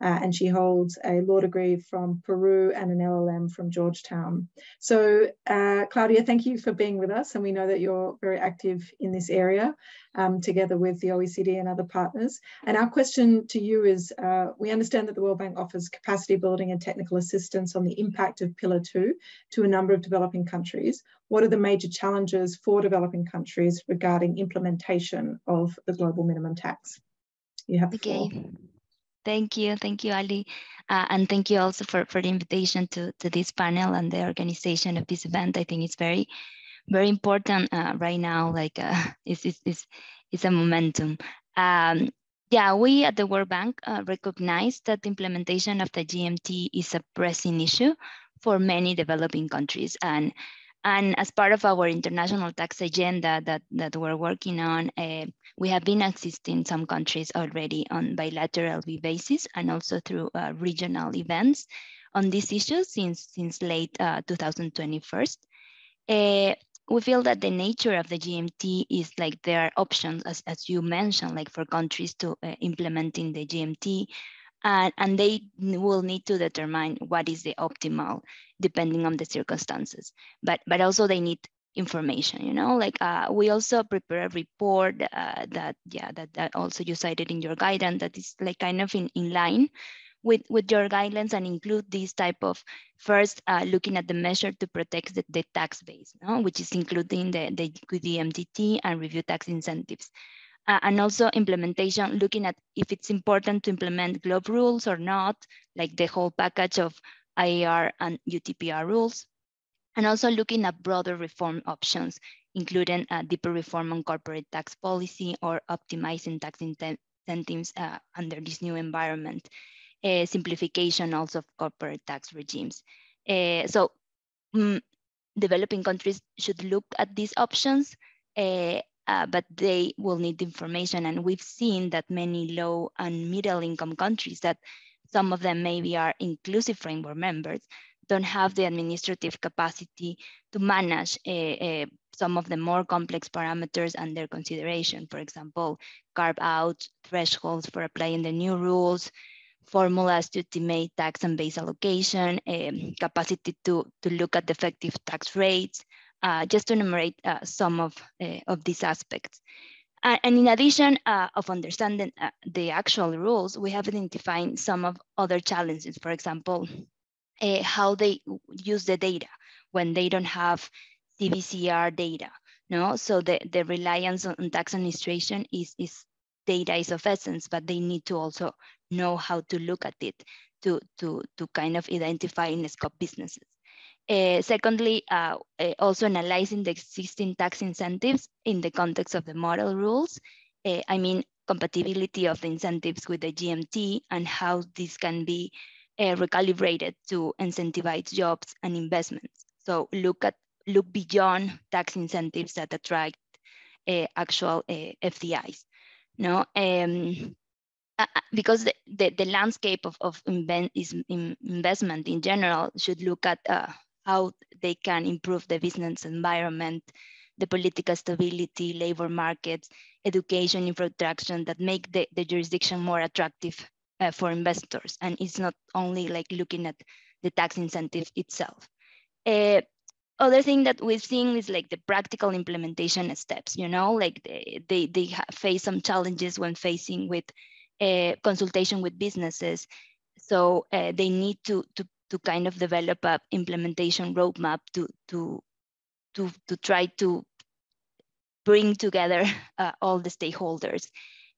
uh, and she holds a law degree from Peru and an LLM from Georgetown. So, uh, Claudia, thank you for being with us, and we know that you're very active in this area, um, together with the OECD and other partners. And our question to you is: uh, We understand that the World Bank offers capacity building and technical assistance on the impact of Pillar Two to a number of developing countries. What are the major challenges for developing countries regarding implementation of the global minimum tax? You have the okay. floor. Thank you. Thank you, Ali. Uh, and thank you also for, for the invitation to, to this panel and the organization of this event. I think it's very, very important uh, right now, like uh, it's, it's, it's, a momentum. Um, yeah, we at the World Bank uh, recognize that the implementation of the GMT is a pressing issue for many developing countries. And and as part of our international tax agenda that, that we're working on, uh, we have been assisting some countries already on bilateral basis and also through uh, regional events on these issues since, since late uh, 2021. Uh, we feel that the nature of the GMT is like there are options, as, as you mentioned, like for countries to uh, implementing the GMT, and, and they will need to determine what is the optimal depending on the circumstances. But, but also they need information, you know, like uh, we also prepare a report uh, that, yeah, that, that also you cited in your guidance that is like kind of in, in line with, with your guidelines and include this type of first uh, looking at the measure to protect the, the tax base, no? which is including the, the, the MTT and review tax incentives uh, and also implementation, looking at if it's important to implement GloBE rules or not, like the whole package of IIR and UTPR rules, and also looking at broader reform options, including a deeper reform on corporate tax policy or optimizing tax incentives uh, under this new environment, uh, simplification also of corporate tax regimes. Uh, so um, developing countries should look at these options. Uh, uh, but they will need information. And we've seen that many low and middle income countries that some of them maybe are inclusive framework members don't have the administrative capacity to manage uh, uh, some of the more complex parameters under consideration. For example, carve out thresholds for applying the new rules, formulas to estimate tax and base allocation, um, capacity to, to look at effective tax rates, uh, just to enumerate uh, some of, uh, of these aspects. and in addition uh, of understanding uh, the actual rules, we have identified some of other challenges. For example, uh, how they use the data when they don't have CBCR data. No, so the, the reliance on tax administration is, is data is of essence, but they need to also know how to look at it to, to, to kind of identify in scope businesses. Uh, secondly, uh, uh, also analyzing the existing tax incentives in the context of the model rules. Uh, I mean, compatibility of the incentives with the GMT and how this can be recalibrated to incentivize jobs and investments. So look at look beyond tax incentives that attract actual FDIs. No, um, because the, the, the, landscape of, of is in investment in general should look at uh, how they can improve the business environment, the political stability, labor markets, education, infrastructure that make the, the jurisdiction more attractive uh, for investors. And it's not only like looking at the tax incentive itself. Uh, other thing that we've seen is like the practical implementation steps, you know, like they, they, they face some challenges when facing with uh, consultation with businesses. So uh, they need to, to, to kind of develop a implementation roadmap to, to, to, to try to bring together uh, all the stakeholders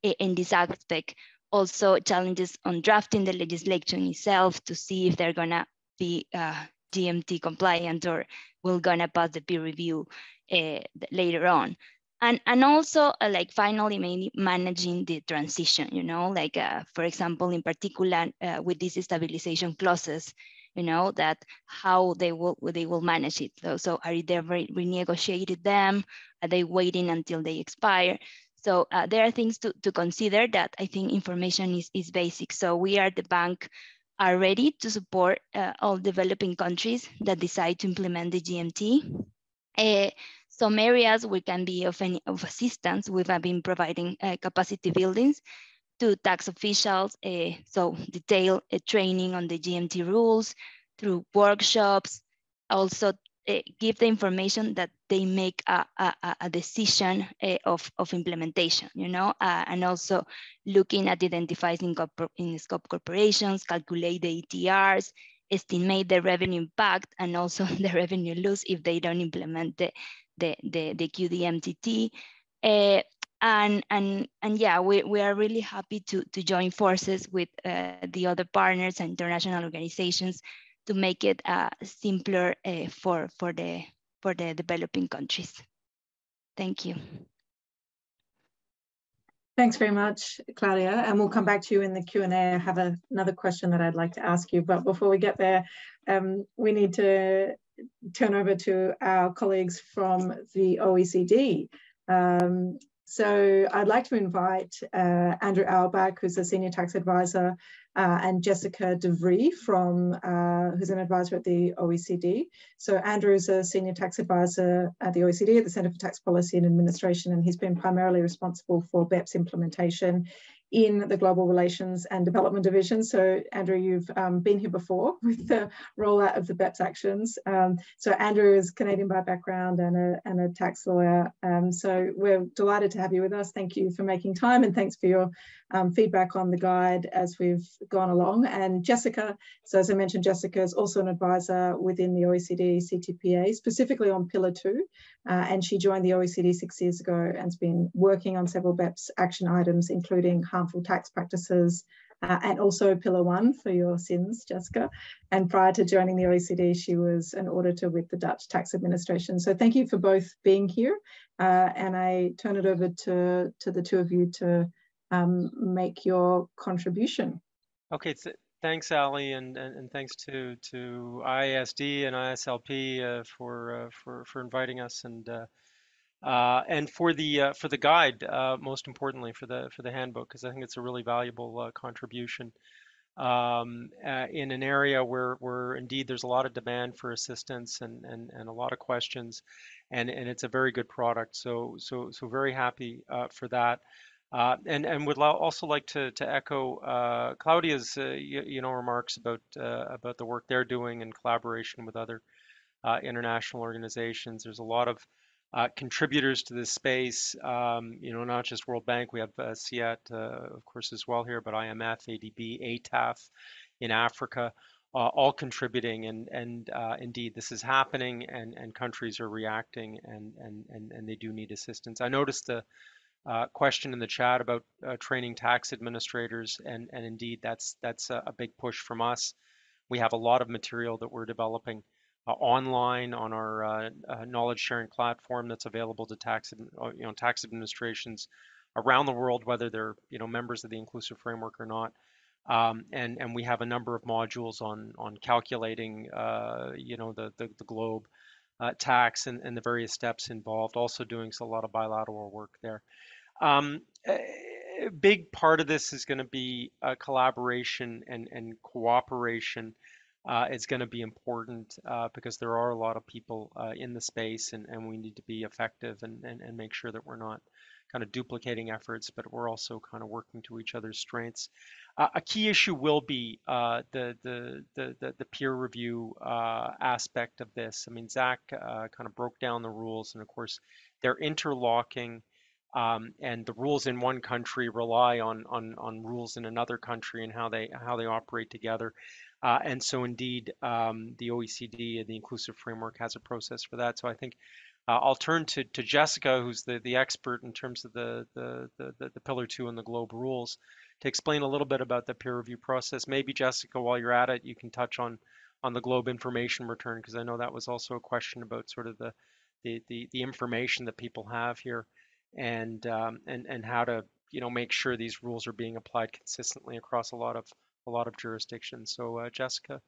in this aspect. Also challenges on drafting the legislation itself to see if they're gonna be uh, GMT compliant or will gonna pass the peer review uh, later on. And, and also uh, like finally managing the transition, you know, like uh, for example, in particular uh, with these stabilization clauses, you know, that how they will they will manage it. So, so are they re renegotiated them? Are they waiting until they expire? So uh, there are things to, to consider that I think information is, is basic. So we are the bank are ready to support uh, all developing countries that decide to implement the GMT. Uh, some areas we can be of, any, of assistance. We have been providing uh, capacity buildings to tax officials, uh, so detail uh, training on the GMT rules through workshops, also uh, give the information that they make a, a, a decision of, of implementation, you know, uh, and also looking at identifying in scope corporations, calculate the ETRs, estimate the revenue impact and also the revenue loss if they don't implement the, the, the, the QDMTT. Uh, and, and, and yeah, we, we are really happy to, to join forces with uh, the other partners and international organizations to make it uh, simpler uh, for, for, the, for the developing countries. Thank you. Thanks very much, Claudia. And we'll come back to you in the Q&A. I have a, another question that I'd like to ask you. But before we get there, um, we need to turn over to our colleagues from the OECD. Um, so I'd like to invite uh, Andrew Auerbach, who's a senior tax advisor uh, and Jessica de Vries from, uh, who's an advisor at the OECD. So Andrew is a senior tax advisor at the OECD at the Center for Tax Policy and Administration, and he's been primarily responsible for BEPS implementation in the Global Relations and Development Division. So Andrew, you've um, been here before with the rollout of the BEPS actions. Um, so Andrew is Canadian by background and a, and a tax lawyer. Um, so we're delighted to have you with us. Thank you for making time and thanks for your um, feedback on the guide as we've gone along. And Jessica, so as I mentioned, Jessica is also an advisor within the OECD CTPA, specifically on Pillar 2. Uh, and she joined the OECD six years ago and has been working on several BEPS action items, including harmful tax practices, uh, and also Pillar One for your sins, Jessica. And prior to joining the OECD, she was an auditor with the Dutch Tax Administration. So thank you for both being here. Uh, and I turn it over to, to the two of you to um, make your contribution. Okay, thanks, Ali, and, and, and, thanks to to IISD and ISLP uh, for uh, for for inviting us and uh, uh and for the uh, for the guide. Uh, most importantly, for the for the handbook, because I think it's a really valuable contribution um, in an area where where indeed there's a lot of demand for assistance and and, and a lot of questions, and and it's a very good product. So so so very happy for that. Uh, and and would also like to to echo uh, Claudia's uh, you, you, know remarks about uh, about the work they're doing in collaboration with other uh, international organizations. There's a lot of uh, contributors to this space. Um, you know, not just World Bank. We have uh, CIAT, of course, as well here, but IMF, ADB, ATAF in Africa. all contributing and and indeed this is happening and and countries are reacting and and and, and they do need assistance. I noticed the uh, question in the chat about uh, training tax administrators, and, and indeed that's that's a, a, big push from us. We have a lot of material that we're developing uh, online on our uh, uh, knowledge sharing platform that's available to tax uh, you know tax administrations around the world, whether they're you know members of the inclusive framework or not. Um, and and we have a number of modules on on calculating you know the the, the globe. tax and, and the various steps involved, also doing a lot of bilateral work there. Um, a big part of this is going to be uh, collaboration and, and cooperation. Uh, is going to be important uh, because there are a lot of people uh, in the space and, and we need to be effective and, and, and make sure that we're not kind of duplicating efforts, but we're also kind of working to each other's strengths. Uh, a key issue will be uh, the, the, the, the, peer review aspect of this. I mean, Zach kind of broke down the rules and of course they're interlocking um, and the rules in one country rely on, on, on rules in another country and how they how they operate together. Uh, and so indeed, um, the OECD, and the inclusive framework, has a process for that. So I think uh, I'll turn to, to Jessica, who's the, the expert in terms of the, the, the, the Pillar 2 and the GLOBE rules, to explain a little bit about the peer review process. Maybe, Jessica, while you're at it, you can touch on, on the GLOBE information return, because I know that was also a question about sort of the, the, the, the information that people have here and um, and and how to you know make sure these rules are being applied consistently across a lot of a lot of jurisdictions. So uh, Jessica.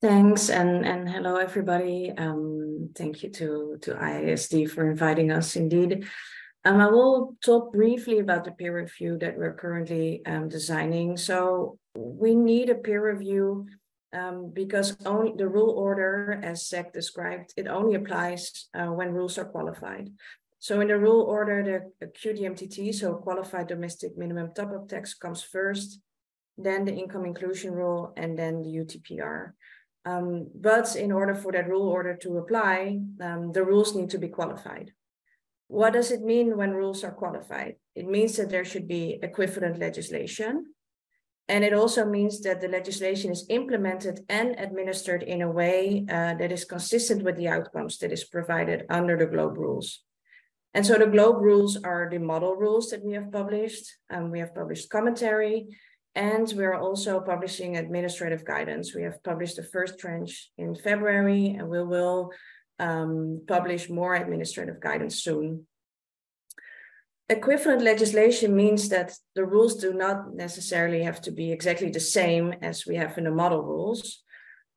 Thanks and and hello everybody. Um, thank you to to IISD for inviting us. Indeed, um, I will talk briefly about the peer review that we're currently um, designing. So we need a peer review um, because only the rule order, as Zach described, it only applies uh, when rules are qualified. So in the rule order, the QDMTT, so qualified domestic minimum top-up tax comes first, then the income inclusion rule, and then the UTPR. Um, but in order for that rule order to apply, um, the rules need to be qualified. What does it mean when rules are qualified? It means that there should be equivalent legislation. And it also means that the legislation is implemented and administered in a way uh, that is consistent with the outcomes that is provided under the GLOBE rules. And so the GLOBE rules are the model rules that we have published. Um, we have published commentary, and we're also publishing administrative guidance. We have published the first tranche in February, and we will um, publish more administrative guidance soon. Equivalent legislation means that the rules do not necessarily have to be exactly the same as we have in the model rules,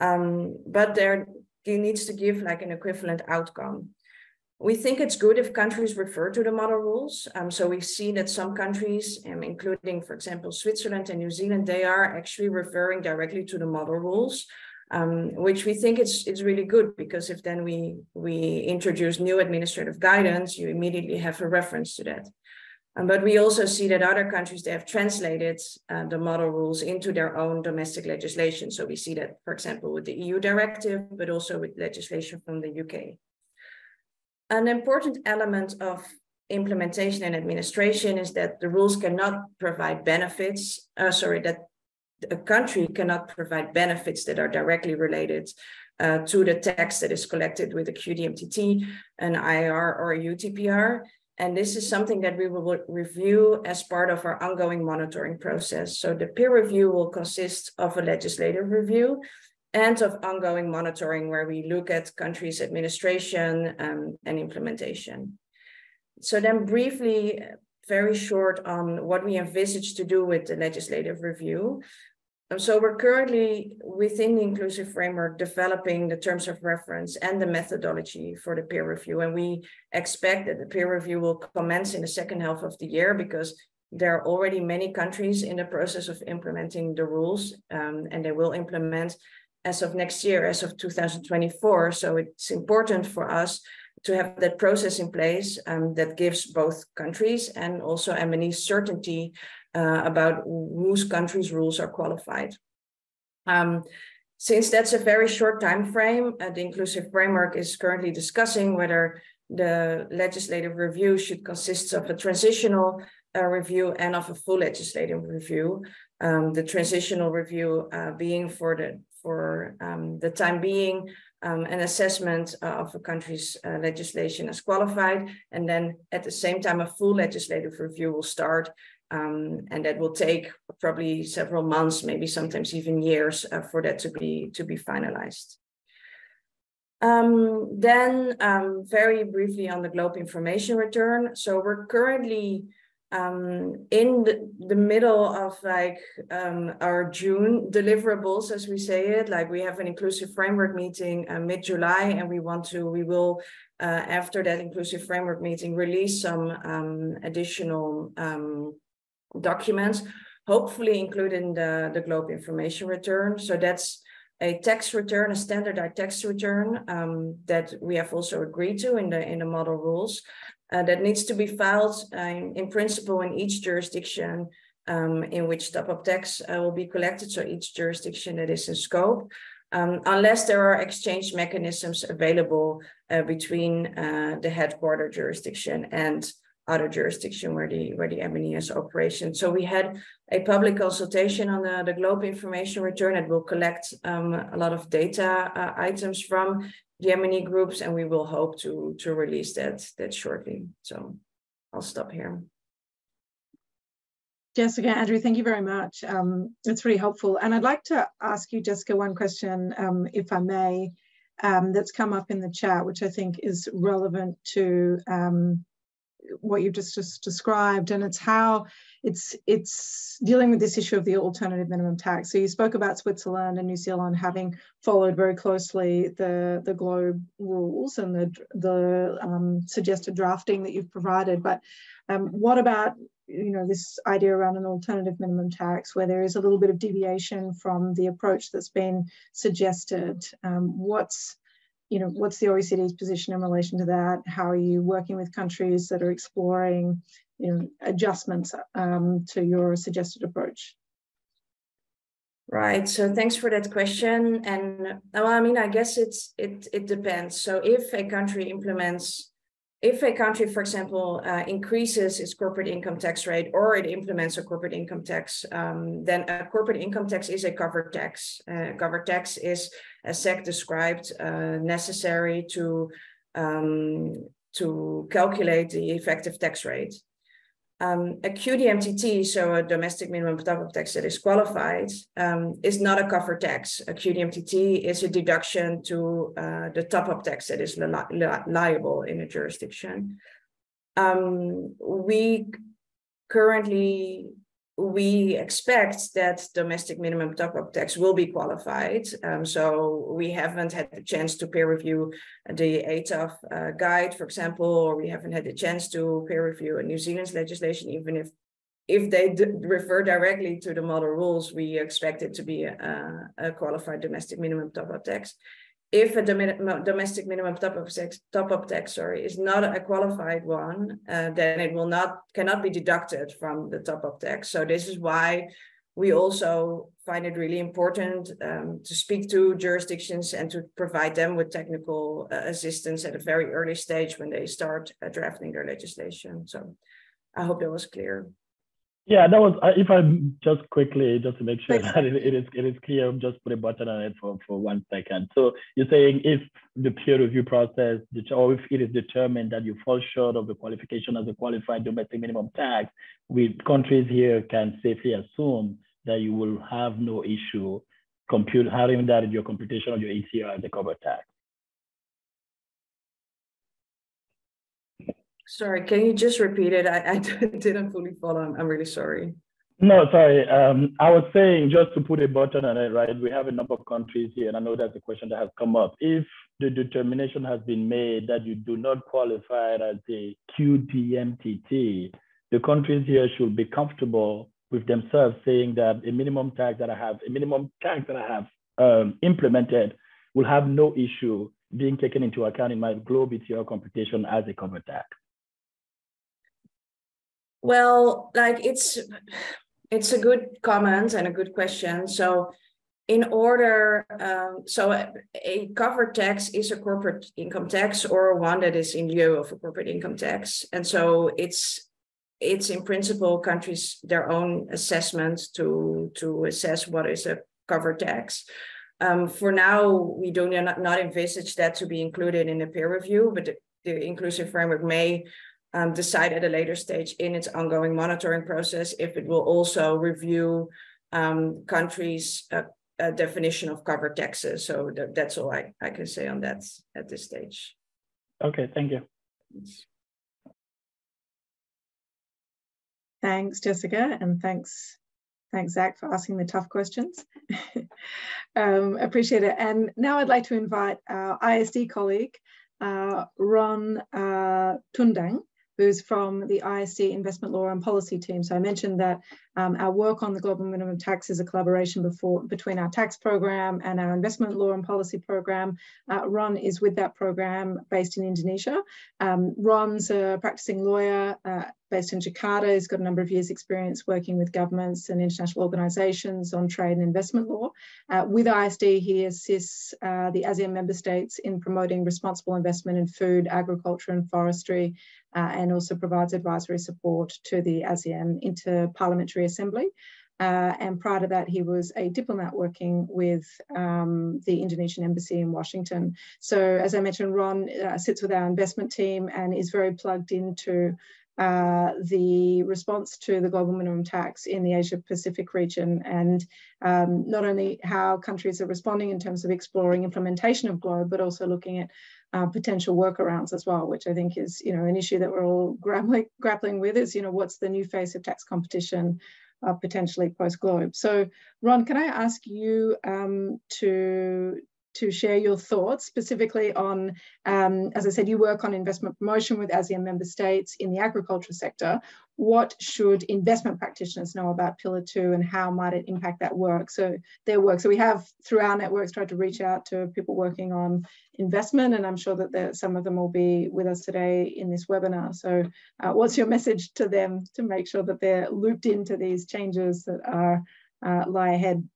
um, but there needs to give like an equivalent outcome. We think it's good if countries refer to the model rules. Um, so we see that some countries, um, including, for example, Switzerland and New Zealand, they are actually referring directly to the model rules, um, which we think it's it's really good because if then we we introduce new administrative guidance, you immediately have a reference to that. Um, but we also see that other countries they have translated uh, the model rules into their own domestic legislation. So we see that, for example, with the EU directive, but also with legislation from the UK. An important element of implementation and administration is that the rules cannot provide benefits, uh, sorry, that a country cannot provide benefits that are directly related uh, to the tax that is collected with a QDMTT, an IIR, or a UTPR. And this is something that we will review as part of our ongoing monitoring process. So the peer review will consist of a legislative review and of ongoing monitoring where we look at countries' administration um, and implementation. So then briefly, very short on what we envisage to do with the legislative review. Um, so we're currently within the inclusive framework developing the terms of reference and the methodology for the peer review. And we expect that the peer review will commence in the second half of the year because there are already many countries in the process of implementing the rules um, and they will implement as of next year, as of 2024. So it's important for us to have that process in place um, that gives both countries and also MNE certainty uh, about whose country's rules are qualified. Um, since that's a very short time frame, uh, the inclusive framework is currently discussing whether the legislative review should consist of a transitional uh, review and of a full legislative review. Um, the transitional review uh, being for the for um, the time being um, an assessment uh, of a country's uh, legislation as qualified. And then at the same time, a full legislative review will start. Um, and that will take probably several months, maybe sometimes even years uh, for that to be, to be finalized. Um, then um, very briefly on the GLOBE information return. So we're currently um, in the, the, middle of like um, our June deliverables, as we say it, like we have an inclusive framework meeting uh, mid-July, and we want to, we will, uh, after that inclusive framework meeting, release some um, additional um, documents, hopefully including the, the Globe information return. So that's a tax return, a standardized tax return um, that we have also agreed to in the in the model rules uh, that needs to be filed uh, in principle in each jurisdiction um, in which top-up tax uh, will be collected. So each jurisdiction that is in scope, um, unless there are exchange mechanisms available uh, between uh, the headquarter jurisdiction and other jurisdiction where the where the MNE has operation. So we had a public consultation on the, the Globe information return that will collect um, a lot of data uh, items from MNE groups, and we will hope to to release that that shortly. So I'll stop here. Jessica, Andrew, thank you very much. Um, it's really helpful. And I'd like to ask you, Jessica, one question, um, if I may, um, that's come up in the chat, which I think is relevant to um, what you've just, just described, and it's how it's it's dealing with this issue of the alternative minimum tax. So you spoke about Switzerland and New Zealand having followed very closely the the globe rules and the the um, suggested drafting that you've provided. But um, what about you know this idea around an alternative minimum tax where there is a little bit of deviation from the approach that's been suggested? Um, what's you know, what's the OECD's position in relation to that? How are you working with countries that are exploring, know, adjustments um, to your suggested approach? Right. So thanks for that question. And well, I mean, I guess it's it it depends. So if a country implements if a country, for example, uh, increases its corporate income tax rate or it implements a corporate income tax, um, then a corporate income tax is a covered tax. Uh, covered tax is, as Zach described, uh, necessary to um, to calculate the effective tax rate. Um, a QDMTT, so a domestic minimum top-up tax that is qualified, um, is not a cover tax. A QDMTT is a deduction to uh, the top-up tax that is li li liable in a jurisdiction. Um, we currently we expect that domestic minimum top-up tax will be qualified. Um, so we haven't had the chance to peer review the ATAF uh, guide, for example, or we haven't had the chance to peer review a New Zealand's legislation, even if if they refer directly to the model rules, we expect it to be a, a qualified domestic minimum top-up tax if a domestic minimum top-up tax, top-up tax sorry, is not a qualified one, uh, then it will not cannot be deducted from the top-up tax. So this is why we also find it really important um, to speak to jurisdictions and to provide them with technical uh, assistance at a very early stage when they start uh, drafting their legislation. So I hope that was clear. Yeah, that was, if I'm just quickly, just to make sure that it, it is it is clear, just put a button on it for, for one second. So you're saying if the peer review process, or if it is determined that you fall short of the qualification as a qualified domestic minimum tax, we countries here can safely assume that you will have no issue compute having that in your computation of your ETR as a cover tax. Sorry, can you just repeat it? I, I didn't fully follow. I'm, really sorry. No, sorry. Um, I was saying just to put a button on it, right? We have a number of countries here, and I know that's a question that has come up. If the determination has been made that you do not qualify as a QDMTT, the countries here should be comfortable with themselves saying that a minimum tax that I have, a minimum tax that I have um, implemented will have no issue being taken into account in my global ETR computation as a cover tax. Well, like it's it's a good comment and a good question. So in order, um, so a, a covered tax is a corporate income tax or one that is in lieu of a corporate income tax. And so it's it's in principle countries their own assessment to to assess what is a covered tax. Um, for now, we do not, not envisage that to be included in the peer review, but the, the inclusive framework may um, decide at a later stage in its ongoing monitoring process if it will also review um, countries' uh, definition of covered taxes. So th that's all I, I can say on that at this stage. Okay, thank you. Thanks, Jessica, and thanks, thanks Zach for asking the tough questions. um, appreciate it. And now I'd like to invite our IISD colleague, uh, Ron uh, Tundang, who's from the IISD Investment Law and Policy team. So I mentioned that um, our work on the global minimum tax is a collaboration before, between our tax program and our investment law and policy program. Uh, Ron is with that program based in Indonesia. Um, Ron's a practicing lawyer uh, based in Jakarta. He's got a number of years experience working with governments and international organizations on trade and investment law. Uh, with IISD, he assists uh, the ASEAN member states in promoting responsible investment in food, agriculture and forestry, and also provides advisory support to the ASEAN Inter-Parliamentary Assembly. Uh, and prior to that, he was a diplomat working with um, the Indonesian Embassy in Washington. So, as I mentioned, Ron uh, sits with our investment team and is very plugged into uh, the response to the global minimum tax in the Asia Pacific region and um, not only how countries are responding in terms of exploring implementation of GLOBE, but also looking at uh, potential workarounds as well, which I think is, you know, an issue that we're all grappling, grappling with is, you know, what's the new face of tax competition uh, potentially post-globe. So Ron, can I ask you um, to, to share your thoughts specifically on, um, as I said, you work on investment promotion with ASEAN member states in the agriculture sector. What should investment practitioners know about Pillar Two and how might it impact that work? So their work. So we have through our networks tried to reach out to people working on investment, and I'm sure that there, some of them will be with us today in this webinar. So uh, what's your message to them to make sure that they're looped into these changes that are uh, lie ahead?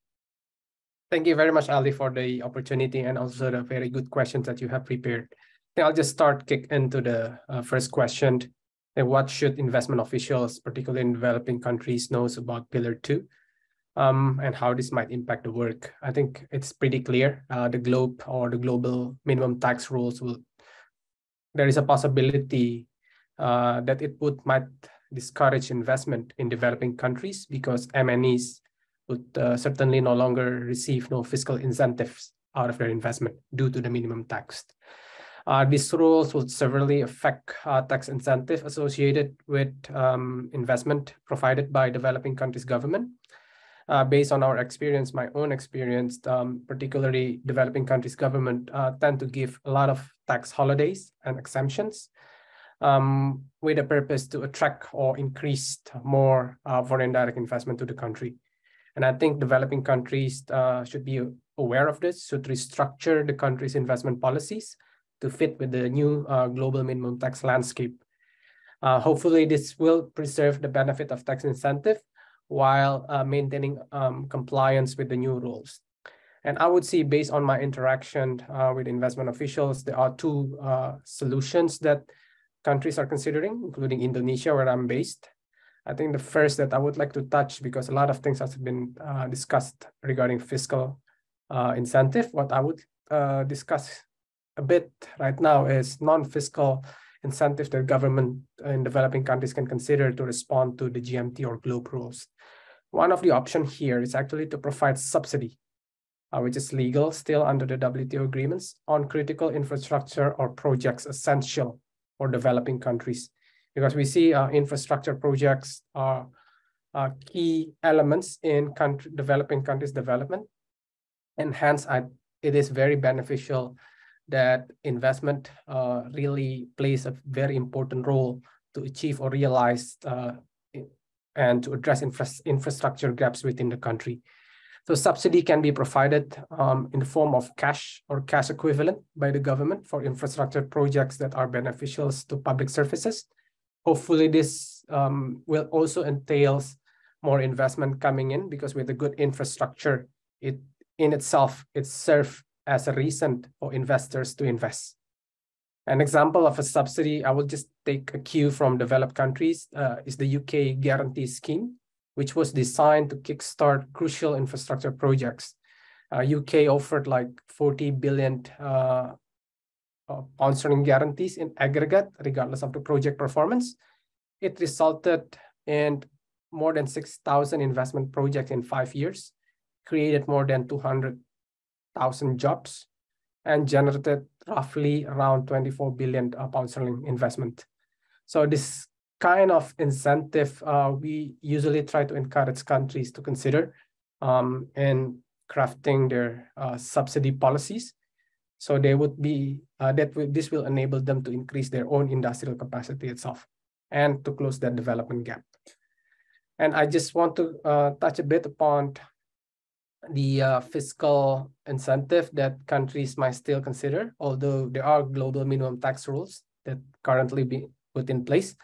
Thank you very much, Ali, for the opportunity and also the very good questions that you have prepared. I'll just start kick into the uh, first question. And what should investment officials, particularly in developing countries, knows about Pillar Two, um, and how this might impact the work? I think it's pretty clear. Uh, the globe or the global minimum tax rules will. There is a possibility uh, that it would might discourage investment in developing countries because MNEs would uh, certainly no longer receive no fiscal incentives out of their investment due to the minimum tax. Uh, these rules would severely affect uh, tax incentive associated with um, investment provided by developing countries' government. Uh, based on our experience, my own experience, um, particularly developing countries' government uh, tend to give a lot of tax holidays and exemptions um, with a purpose to attract or increase more uh, foreign direct investment to the country. And I think developing countries uh, should be aware of this, should restructure the country's investment policies to fit with the new uh, global minimum tax landscape. Uh, hopefully, this will preserve the benefit of tax incentive while uh, maintaining um, compliance with the new rules. And I would say, based on my interaction uh, with investment officials, there are two uh, solutions that countries are considering, including Indonesia, where I'm based. I think the first that I would like to touch, because a lot of things have been uh, discussed regarding fiscal incentive, what I would discuss a bit right now is non-fiscal incentive that government in developing countries can consider to respond to the GMT or GLOBE rules. One of the options here is actually to provide subsidy, uh, which is legal still under the WTO agreements on critical infrastructure or projects essential for developing countries because we see uh, infrastructure projects are key elements in country, developing countries' development. And hence, I, it is very beneficial that investment uh, really plays a very important role to achieve or realize uh, and to address infra infrastructure gaps within the country. So subsidy can be provided um, in the form of cash or cash equivalent by the government for infrastructure projects that are beneficial to public services hopefully this um, will also entails more investment coming in because with a good infrastructure, it in itself, it serves as a reason for investors to invest. An example of a subsidy, I will just take a cue from developed countries, uh, is the UK Guarantee Scheme, which was designed to kickstart crucial infrastructure projects. Uh, UK offered like 40 billion uh, sponsoring guarantees in aggregate, regardless of the project performance. It resulted in more than 6,000 investment projects in five years, created more than 200,000 jobs, and generated roughly around 24 billion uh, pound sterling investment. So this kind of incentive uh, we usually try to encourage countries to consider um, in crafting their uh, subsidy policies. So they would be uh, that this will enable them to increase their own industrial capacity itself and to close that development gap. And I just want to uh, touch a bit upon the uh, fiscal incentive that countries might still consider, although there are global minimum tax rules that currently be put in place.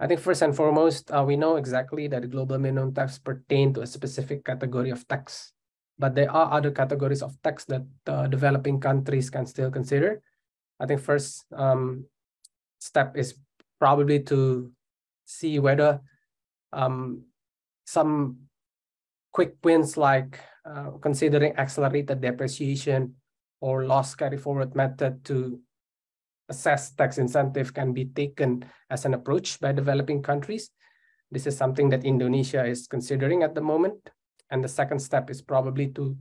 I think first and foremost, uh, we know exactly that the global minimum tax pertain to a specific category of tax, but there are other categories of tax that uh, developing countries can still consider. I think first um, step is probably to see whether um, some quick wins like uh, considering accelerated depreciation or loss carry forward method to assess tax incentive can be taken as an approach by developing countries. This is something that Indonesia is considering at the moment. And the second step is probably to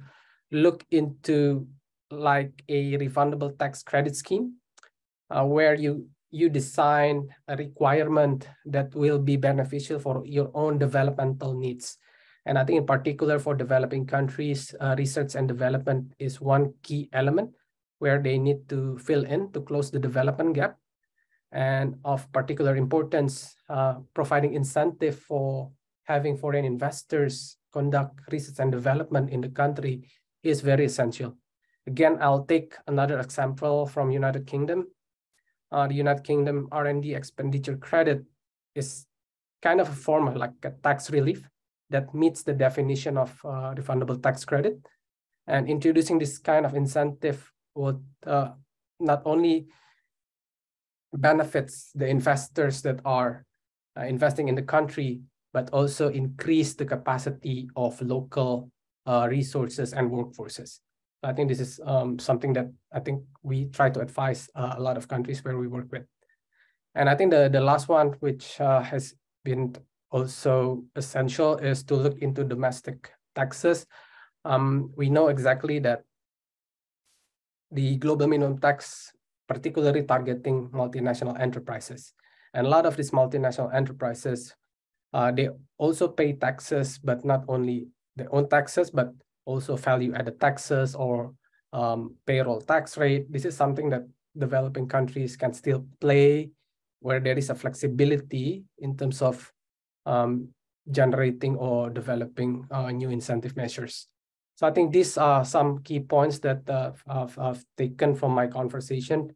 look into like a refundable tax credit scheme uh, where you you design a requirement that will be beneficial for your own developmental needs. And I think in particular for developing countries, uh, research and development is one key element where they need to fill in to close the development gap. And of particular importance, uh, providing incentive for having foreign investors conduct research and development in the country is very essential. Again, I'll take another example from United Kingdom uh, the United Kingdom R&D expenditure credit is kind of a form of like a tax relief that meets the definition of uh, refundable tax credit. And introducing this kind of incentive would uh, not only benefits the investors that are uh, investing in the country, but also increase the capacity of local uh, resources and workforces. I think this is um, something that I think we try to advise uh, a lot of countries where we work with. And I think the, the last one, which uh, has been also essential, is to look into domestic taxes. Um, we know exactly that the global minimum tax, particularly targeting multinational enterprises. And a lot of these multinational enterprises, uh, they also pay taxes, but not only their own taxes, but also value added taxes or um, payroll tax rate. This is something that developing countries can still play where there is a flexibility in terms of um, generating or developing uh, new incentive measures. So I think these are some key points that uh, I've, I've, taken from my conversation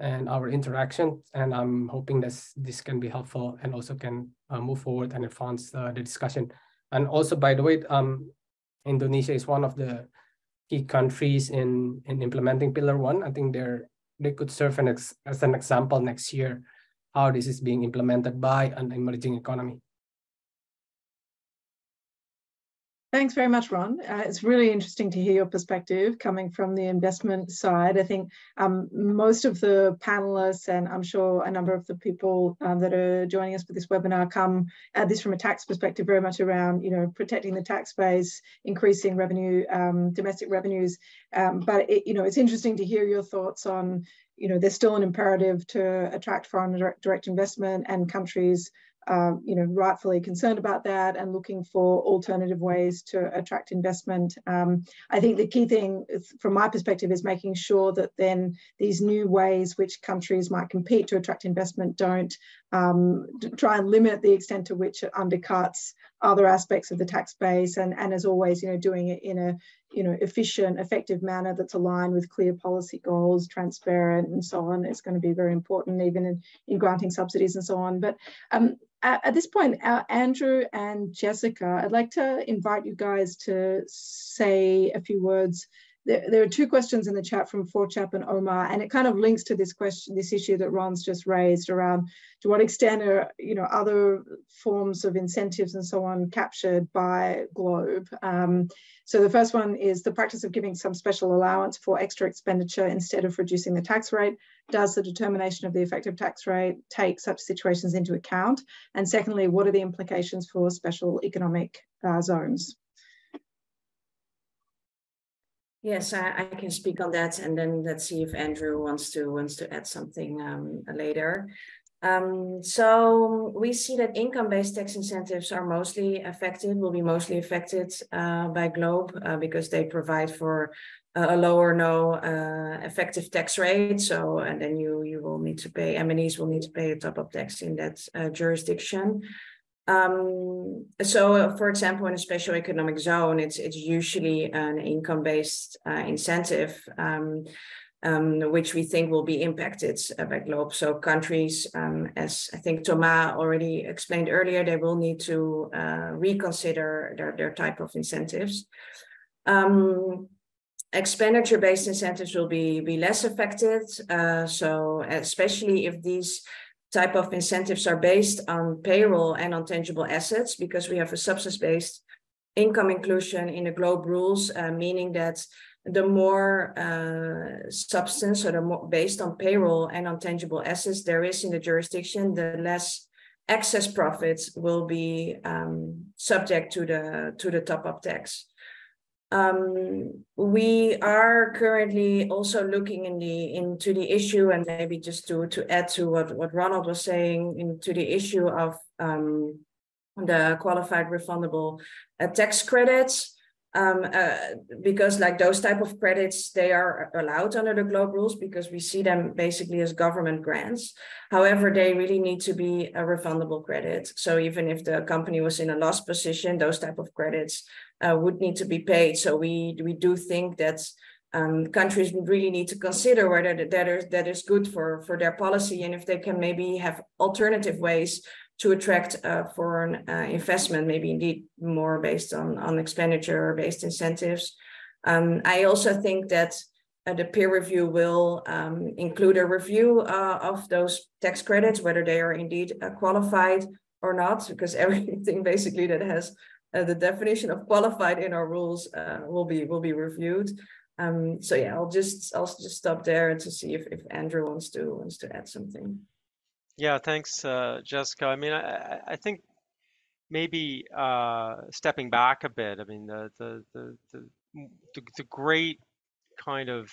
and our interaction. And I'm hoping that this can be helpful and also can uh, move forward and advance uh, the discussion. And also, by the way, um, Indonesia is one of the key countries in, in implementing Pillar One. I think they're they could serve an ex, as an example next year how this is being implemented by an emerging economy. Thanks very much, Ron. Uh, it's really interesting to hear your perspective coming from the investment side. I think um, most of the panelists, and I'm sure a number of the people um, that are joining us for this webinar come at this from a tax perspective, very much around, you know, protecting the tax base, increasing revenue, um, domestic revenues. Um, but, it, you know, it's interesting to hear your thoughts on, you know, there's still an imperative to attract foreign direct, direct investment and countries um, you know, rightfully concerned about that and looking for alternative ways to attract investment. Um, I think the key thing from my perspective is making sure that then these new ways which countries might compete to attract investment don't um, try and limit the extent to which it undercuts other aspects of the tax base and, and as always, you know, doing it in a you know, efficient, effective manner that's aligned with clear policy goals, transparent and so on. It's going to be very important even in, in granting subsidies and so on. But um, at, at, this point, uh, Andrew and Jessica, I'd like to invite you guys to say a few words there, there, are two questions in the chat from Forchap and Omar, and it kind of links to this question, this issue that Ron's just raised around to what extent are you know other forms of incentives and so on captured by Globe. Um, so the first one is the practice of giving some special allowance for extra expenditure instead of reducing the tax rate. Does the determination of the effective tax rate take such situations into account? And secondly, what are the implications for special economic uh, zones? Yes, I, I, can speak on that, and then let's see if Andrew wants to wants to add something um, later. Um, so we see that income-based tax incentives are mostly affected, will be mostly affected uh, by GloBE uh, because they provide for a lower no uh, effective tax rate. So, and then you you will need to pay, MNEs will need to pay a top-up tax in that uh, jurisdiction. Um, so, for example, in a special economic zone, it's it's usually an income-based uh, incentive. Um, um, which we think will be impacted uh, by GloBE. So countries, um, as I think Thomas already explained earlier, they will need to uh, reconsider their, their type of incentives. Um, expenditure-based incentives will be, be less affected. Uh, so especially if these type of incentives are based on payroll and on tangible assets, because we have a substance-based income inclusion in the GloBE rules, uh, meaning that the more uh, substance or the more based on payroll and on tangible assets there is in the jurisdiction, the less excess profits will be um, subject to the to the top up tax. Um, we are currently also looking in the into the issue, and maybe just to to add to what what Ronald was saying into the issue of um, the qualified refundable uh, tax credits. Um, uh, because like those type of credits they are allowed under the GloBE rules because we see them basically as government grants. However they really need to be a refundable credit. So even if the company was in a loss position those type of credits uh, would need to be paid so we we do think that um, countries really need to consider whether that is, that is good for, for their policy and if they can maybe have alternative ways to attract uh, foreign uh, investment, maybe indeed more based on, on expenditure or based incentives. Um, I also think that uh, the peer review will um, include a review uh, of those tax credits, whether they are indeed uh, qualified or not, because everything basically that has uh, the definition of qualified in our rules will be will be reviewed. Um, so yeah, I'll just I'll just stop there to see if, if Andrew wants to wants to add something. Yeah, thanks, uh, Jessica. I mean, I, I think maybe uh, stepping back a bit. I mean, the the the the, the, the great kind of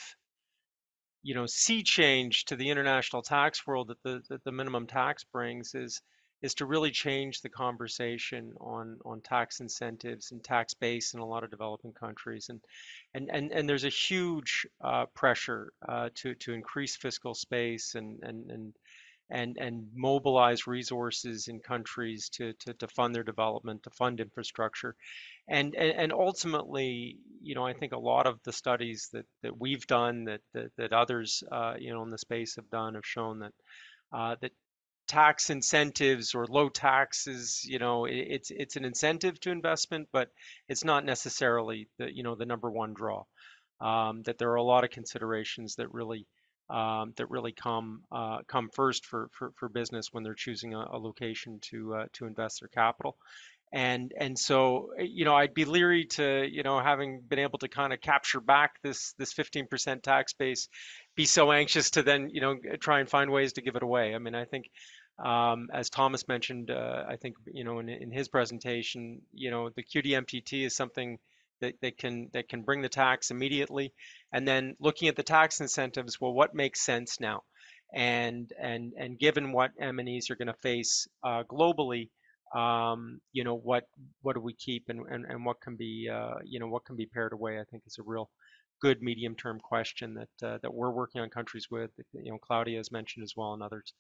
you know sea change to the international tax world that the that the minimum tax brings is is to really change the conversation on on tax incentives and tax base in a lot of developing countries and and and, and there's a huge uh, pressure uh, to to increase fiscal space and and and and and mobilize resources in countries to, to, to fund their development, to fund infrastructure. And, and, and ultimately, you know, I think a lot of the studies that, that we've done, that, that, that others, uh, you know, in the space have done, have shown that, uh, that tax incentives or low taxes, you know, it, it's, it's an incentive to investment, but it's not necessarily the, you know, the number one draw. Um, that there are a lot of considerations that really um, that really come uh, come first for, for, for business when they're choosing a, a location to uh, to invest their capital. And and so eh, you know I'd be leery to you know having been able to kind of capture back this this 15% tax base, be so anxious to then you know try and find ways to give it away. I mean I think um, as Thomas mentioned, uh, I think you know in, in his presentation, you know the QDMTT is something that, that can that can bring the tax immediately. And then looking at the tax incentives well what makes sense now? And and and given what MNEs are going to face uh, globally um, you know what what do we keep and, and, and what can be uh, you know what can be pared away I think is a real good medium term question that uh, that we're working on countries with you know Claudia has mentioned as well and others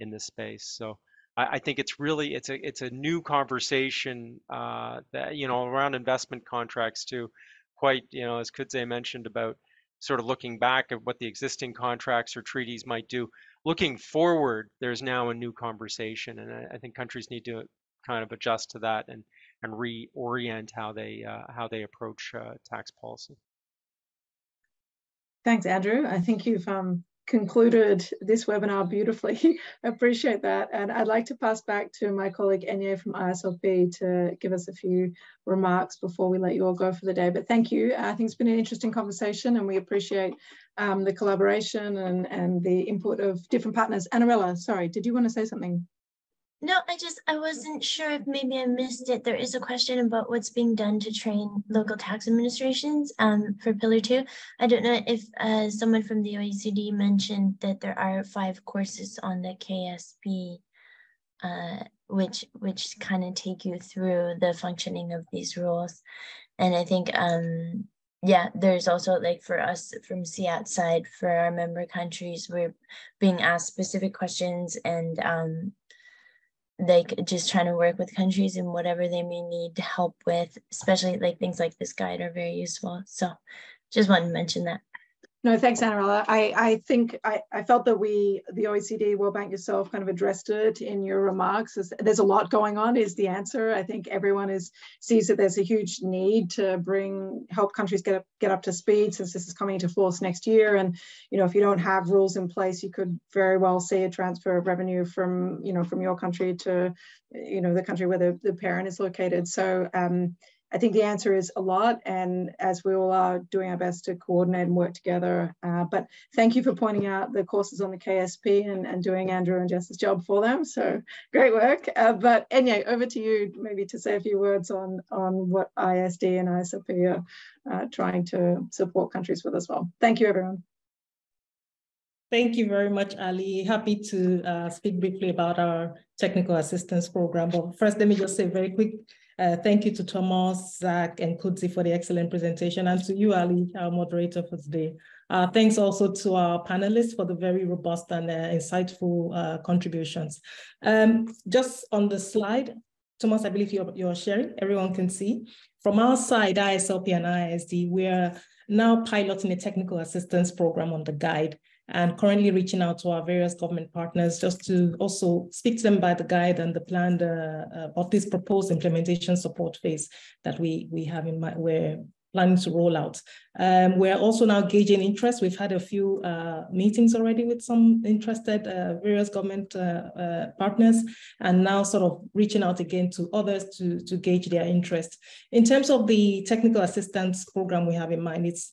in this space so I, I think it's really it's a it's a new conversation uh, that you know around investment contracts too. Quite you know as Kudzai mentioned about sort of looking back at what the existing contracts or treaties might do. Looking forward, there's now a new conversation, and I, I think countries need to kind of adjust to that and and reorient how they uh, how they approach uh, tax policy. Thanks, Andrew. I think you've um, concluded this webinar beautifully. I appreciate that. And I'd like to pass back to my colleague Eniye from ISLP to give us a few remarks before we let you all go for the day. But thank you. I think it's been an interesting conversation and we appreciate um, the collaboration and, and the input of different partners. Anarella, sorry, did you want to say something? No, I just, I wasn't sure if maybe I missed it. There is a question about what's being done to train local tax administrations um, for Pillar 2. I don't know if uh, someone from the OECD mentioned that there are five courses on the KSP, uh, which which kind of take you through the functioning of these rules. And I think, um, yeah, there's also like for us from CIAT side, for our member countries, we're being asked specific questions and um, like just trying to work with countries and whatever they may need to help with, especially like things like this guide are very useful. So just wanted to mention that. No, thanks, Anarella. I, I think I, I felt that we, the OECD, World Bank yourself, kind of addressed it in your remarks. There's a lot going on is the answer. I think everyone is sees that there's a huge need to bring help countries get up, get up to speed since this is coming into force next year. And you know, if you don't have rules in place, you could very well see a transfer of revenue from you know from your country to you know the country where the, the parent is located. So um, I think the answer is a lot, and as we all are doing our best to coordinate and work together. Uh, but thank you for pointing out the courses on the KSP and, and doing Andrew and Jess's job for them. So great work. Uh, but Eniye, over to you, maybe to say a few words on, on what IISD and ISLP are uh, trying to support countries with as well. Thank you, everyone. Thank you very much, Ali. Happy to uh, speak briefly about our technical assistance program. But first, let me just say very quick uh, thank you to Thomas, Zach, and Kudzai for the excellent presentation, and to you, Ali, our moderator for today. Uh, thanks also to our panelists for the very robust and uh, insightful uh, contributions. Um, just on the slide, Thomas, I believe you're, you're sharing, everyone can see. From our side, ISLP and IISD, we're now piloting a technical assistance program on the guide and currently reaching out to our various government partners just to also speak to them about the guide and the planned uh, of this proposed implementation support phase that we we have in mind. We're planning to roll out. Um, we're also now gauging interest. We've had a few uh, meetings already with some interested uh, various government uh, uh, partners, and now sort of reaching out again to others to, to gauge their interest. In terms of the technical assistance program we have in mind, it's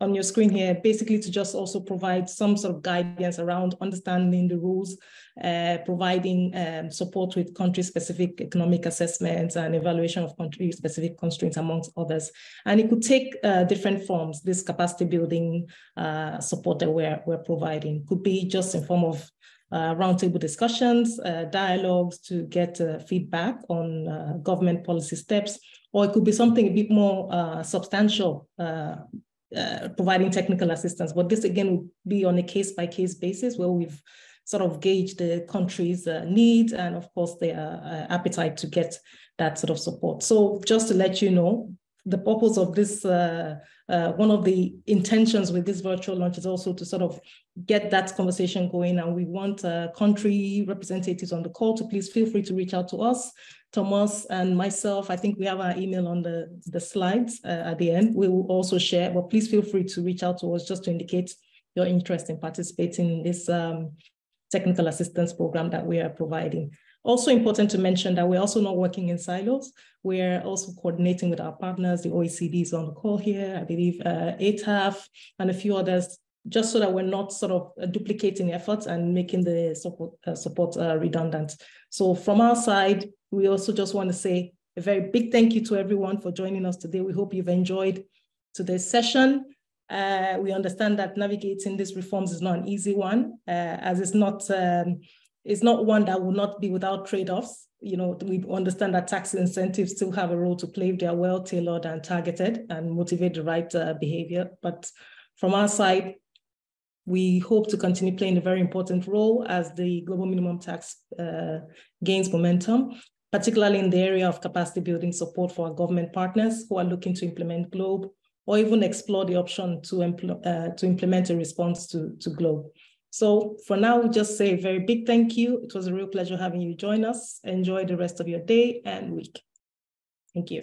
on your screen here, basically to just also provide some sort of guidance around understanding the rules, uh, providing um, support with country-specific economic assessments and evaluation of country-specific constraints, amongst others. And it could take uh, different forms, this capacity building uh, support that we're, we're providing. Could be just in form of uh, roundtable discussions, uh, dialogues to get uh, feedback on government policy steps, or it could be something a bit more uh, substantial, uh, uh, providing technical assistance. But this again will be on a case by case basis where we've sort of gauged the country's uh, needs and of course their uh, appetite to get that sort of support. So just to let you know, the purpose of this, uh, uh, one of the intentions with this virtual launch is also to sort of get that conversation going. And we want uh, country representatives on the call to please feel free to reach out to us, Thomas and myself. I think we have our email on the, the slides uh, at the end. We will also share, but please feel free to reach out to us just to indicate your interest in participating in this um, technical assistance program that we are providing. Also important to mention that we're also not working in silos. We're also coordinating with our partners, the OECD is on the call here, I believe uh, ATAF and a few others, just so that we're not sort of duplicating efforts and making the support, uh, support uh, redundant. So from our side, we also just want to say a very big thank you to everyone for joining us today. We hope you've enjoyed today's session. Uh, we understand that navigating these reforms is not an easy one, uh, as it's not um, it's not one that will not be without trade-offs. You know, we understand that tax incentives still have a role to play if they are well tailored and targeted and motivate the right uh, behavior. But from our side, we hope to continue playing a very important role as the global minimum tax uh, gains momentum, particularly in the area of capacity building support for our government partners who are looking to implement GLOBE or even explore the option to, uh, to implement a response to, to GLOBE. So for now, we just say a very big thank you. It was a real pleasure having you join us. Enjoy the rest of your day and week. Thank you.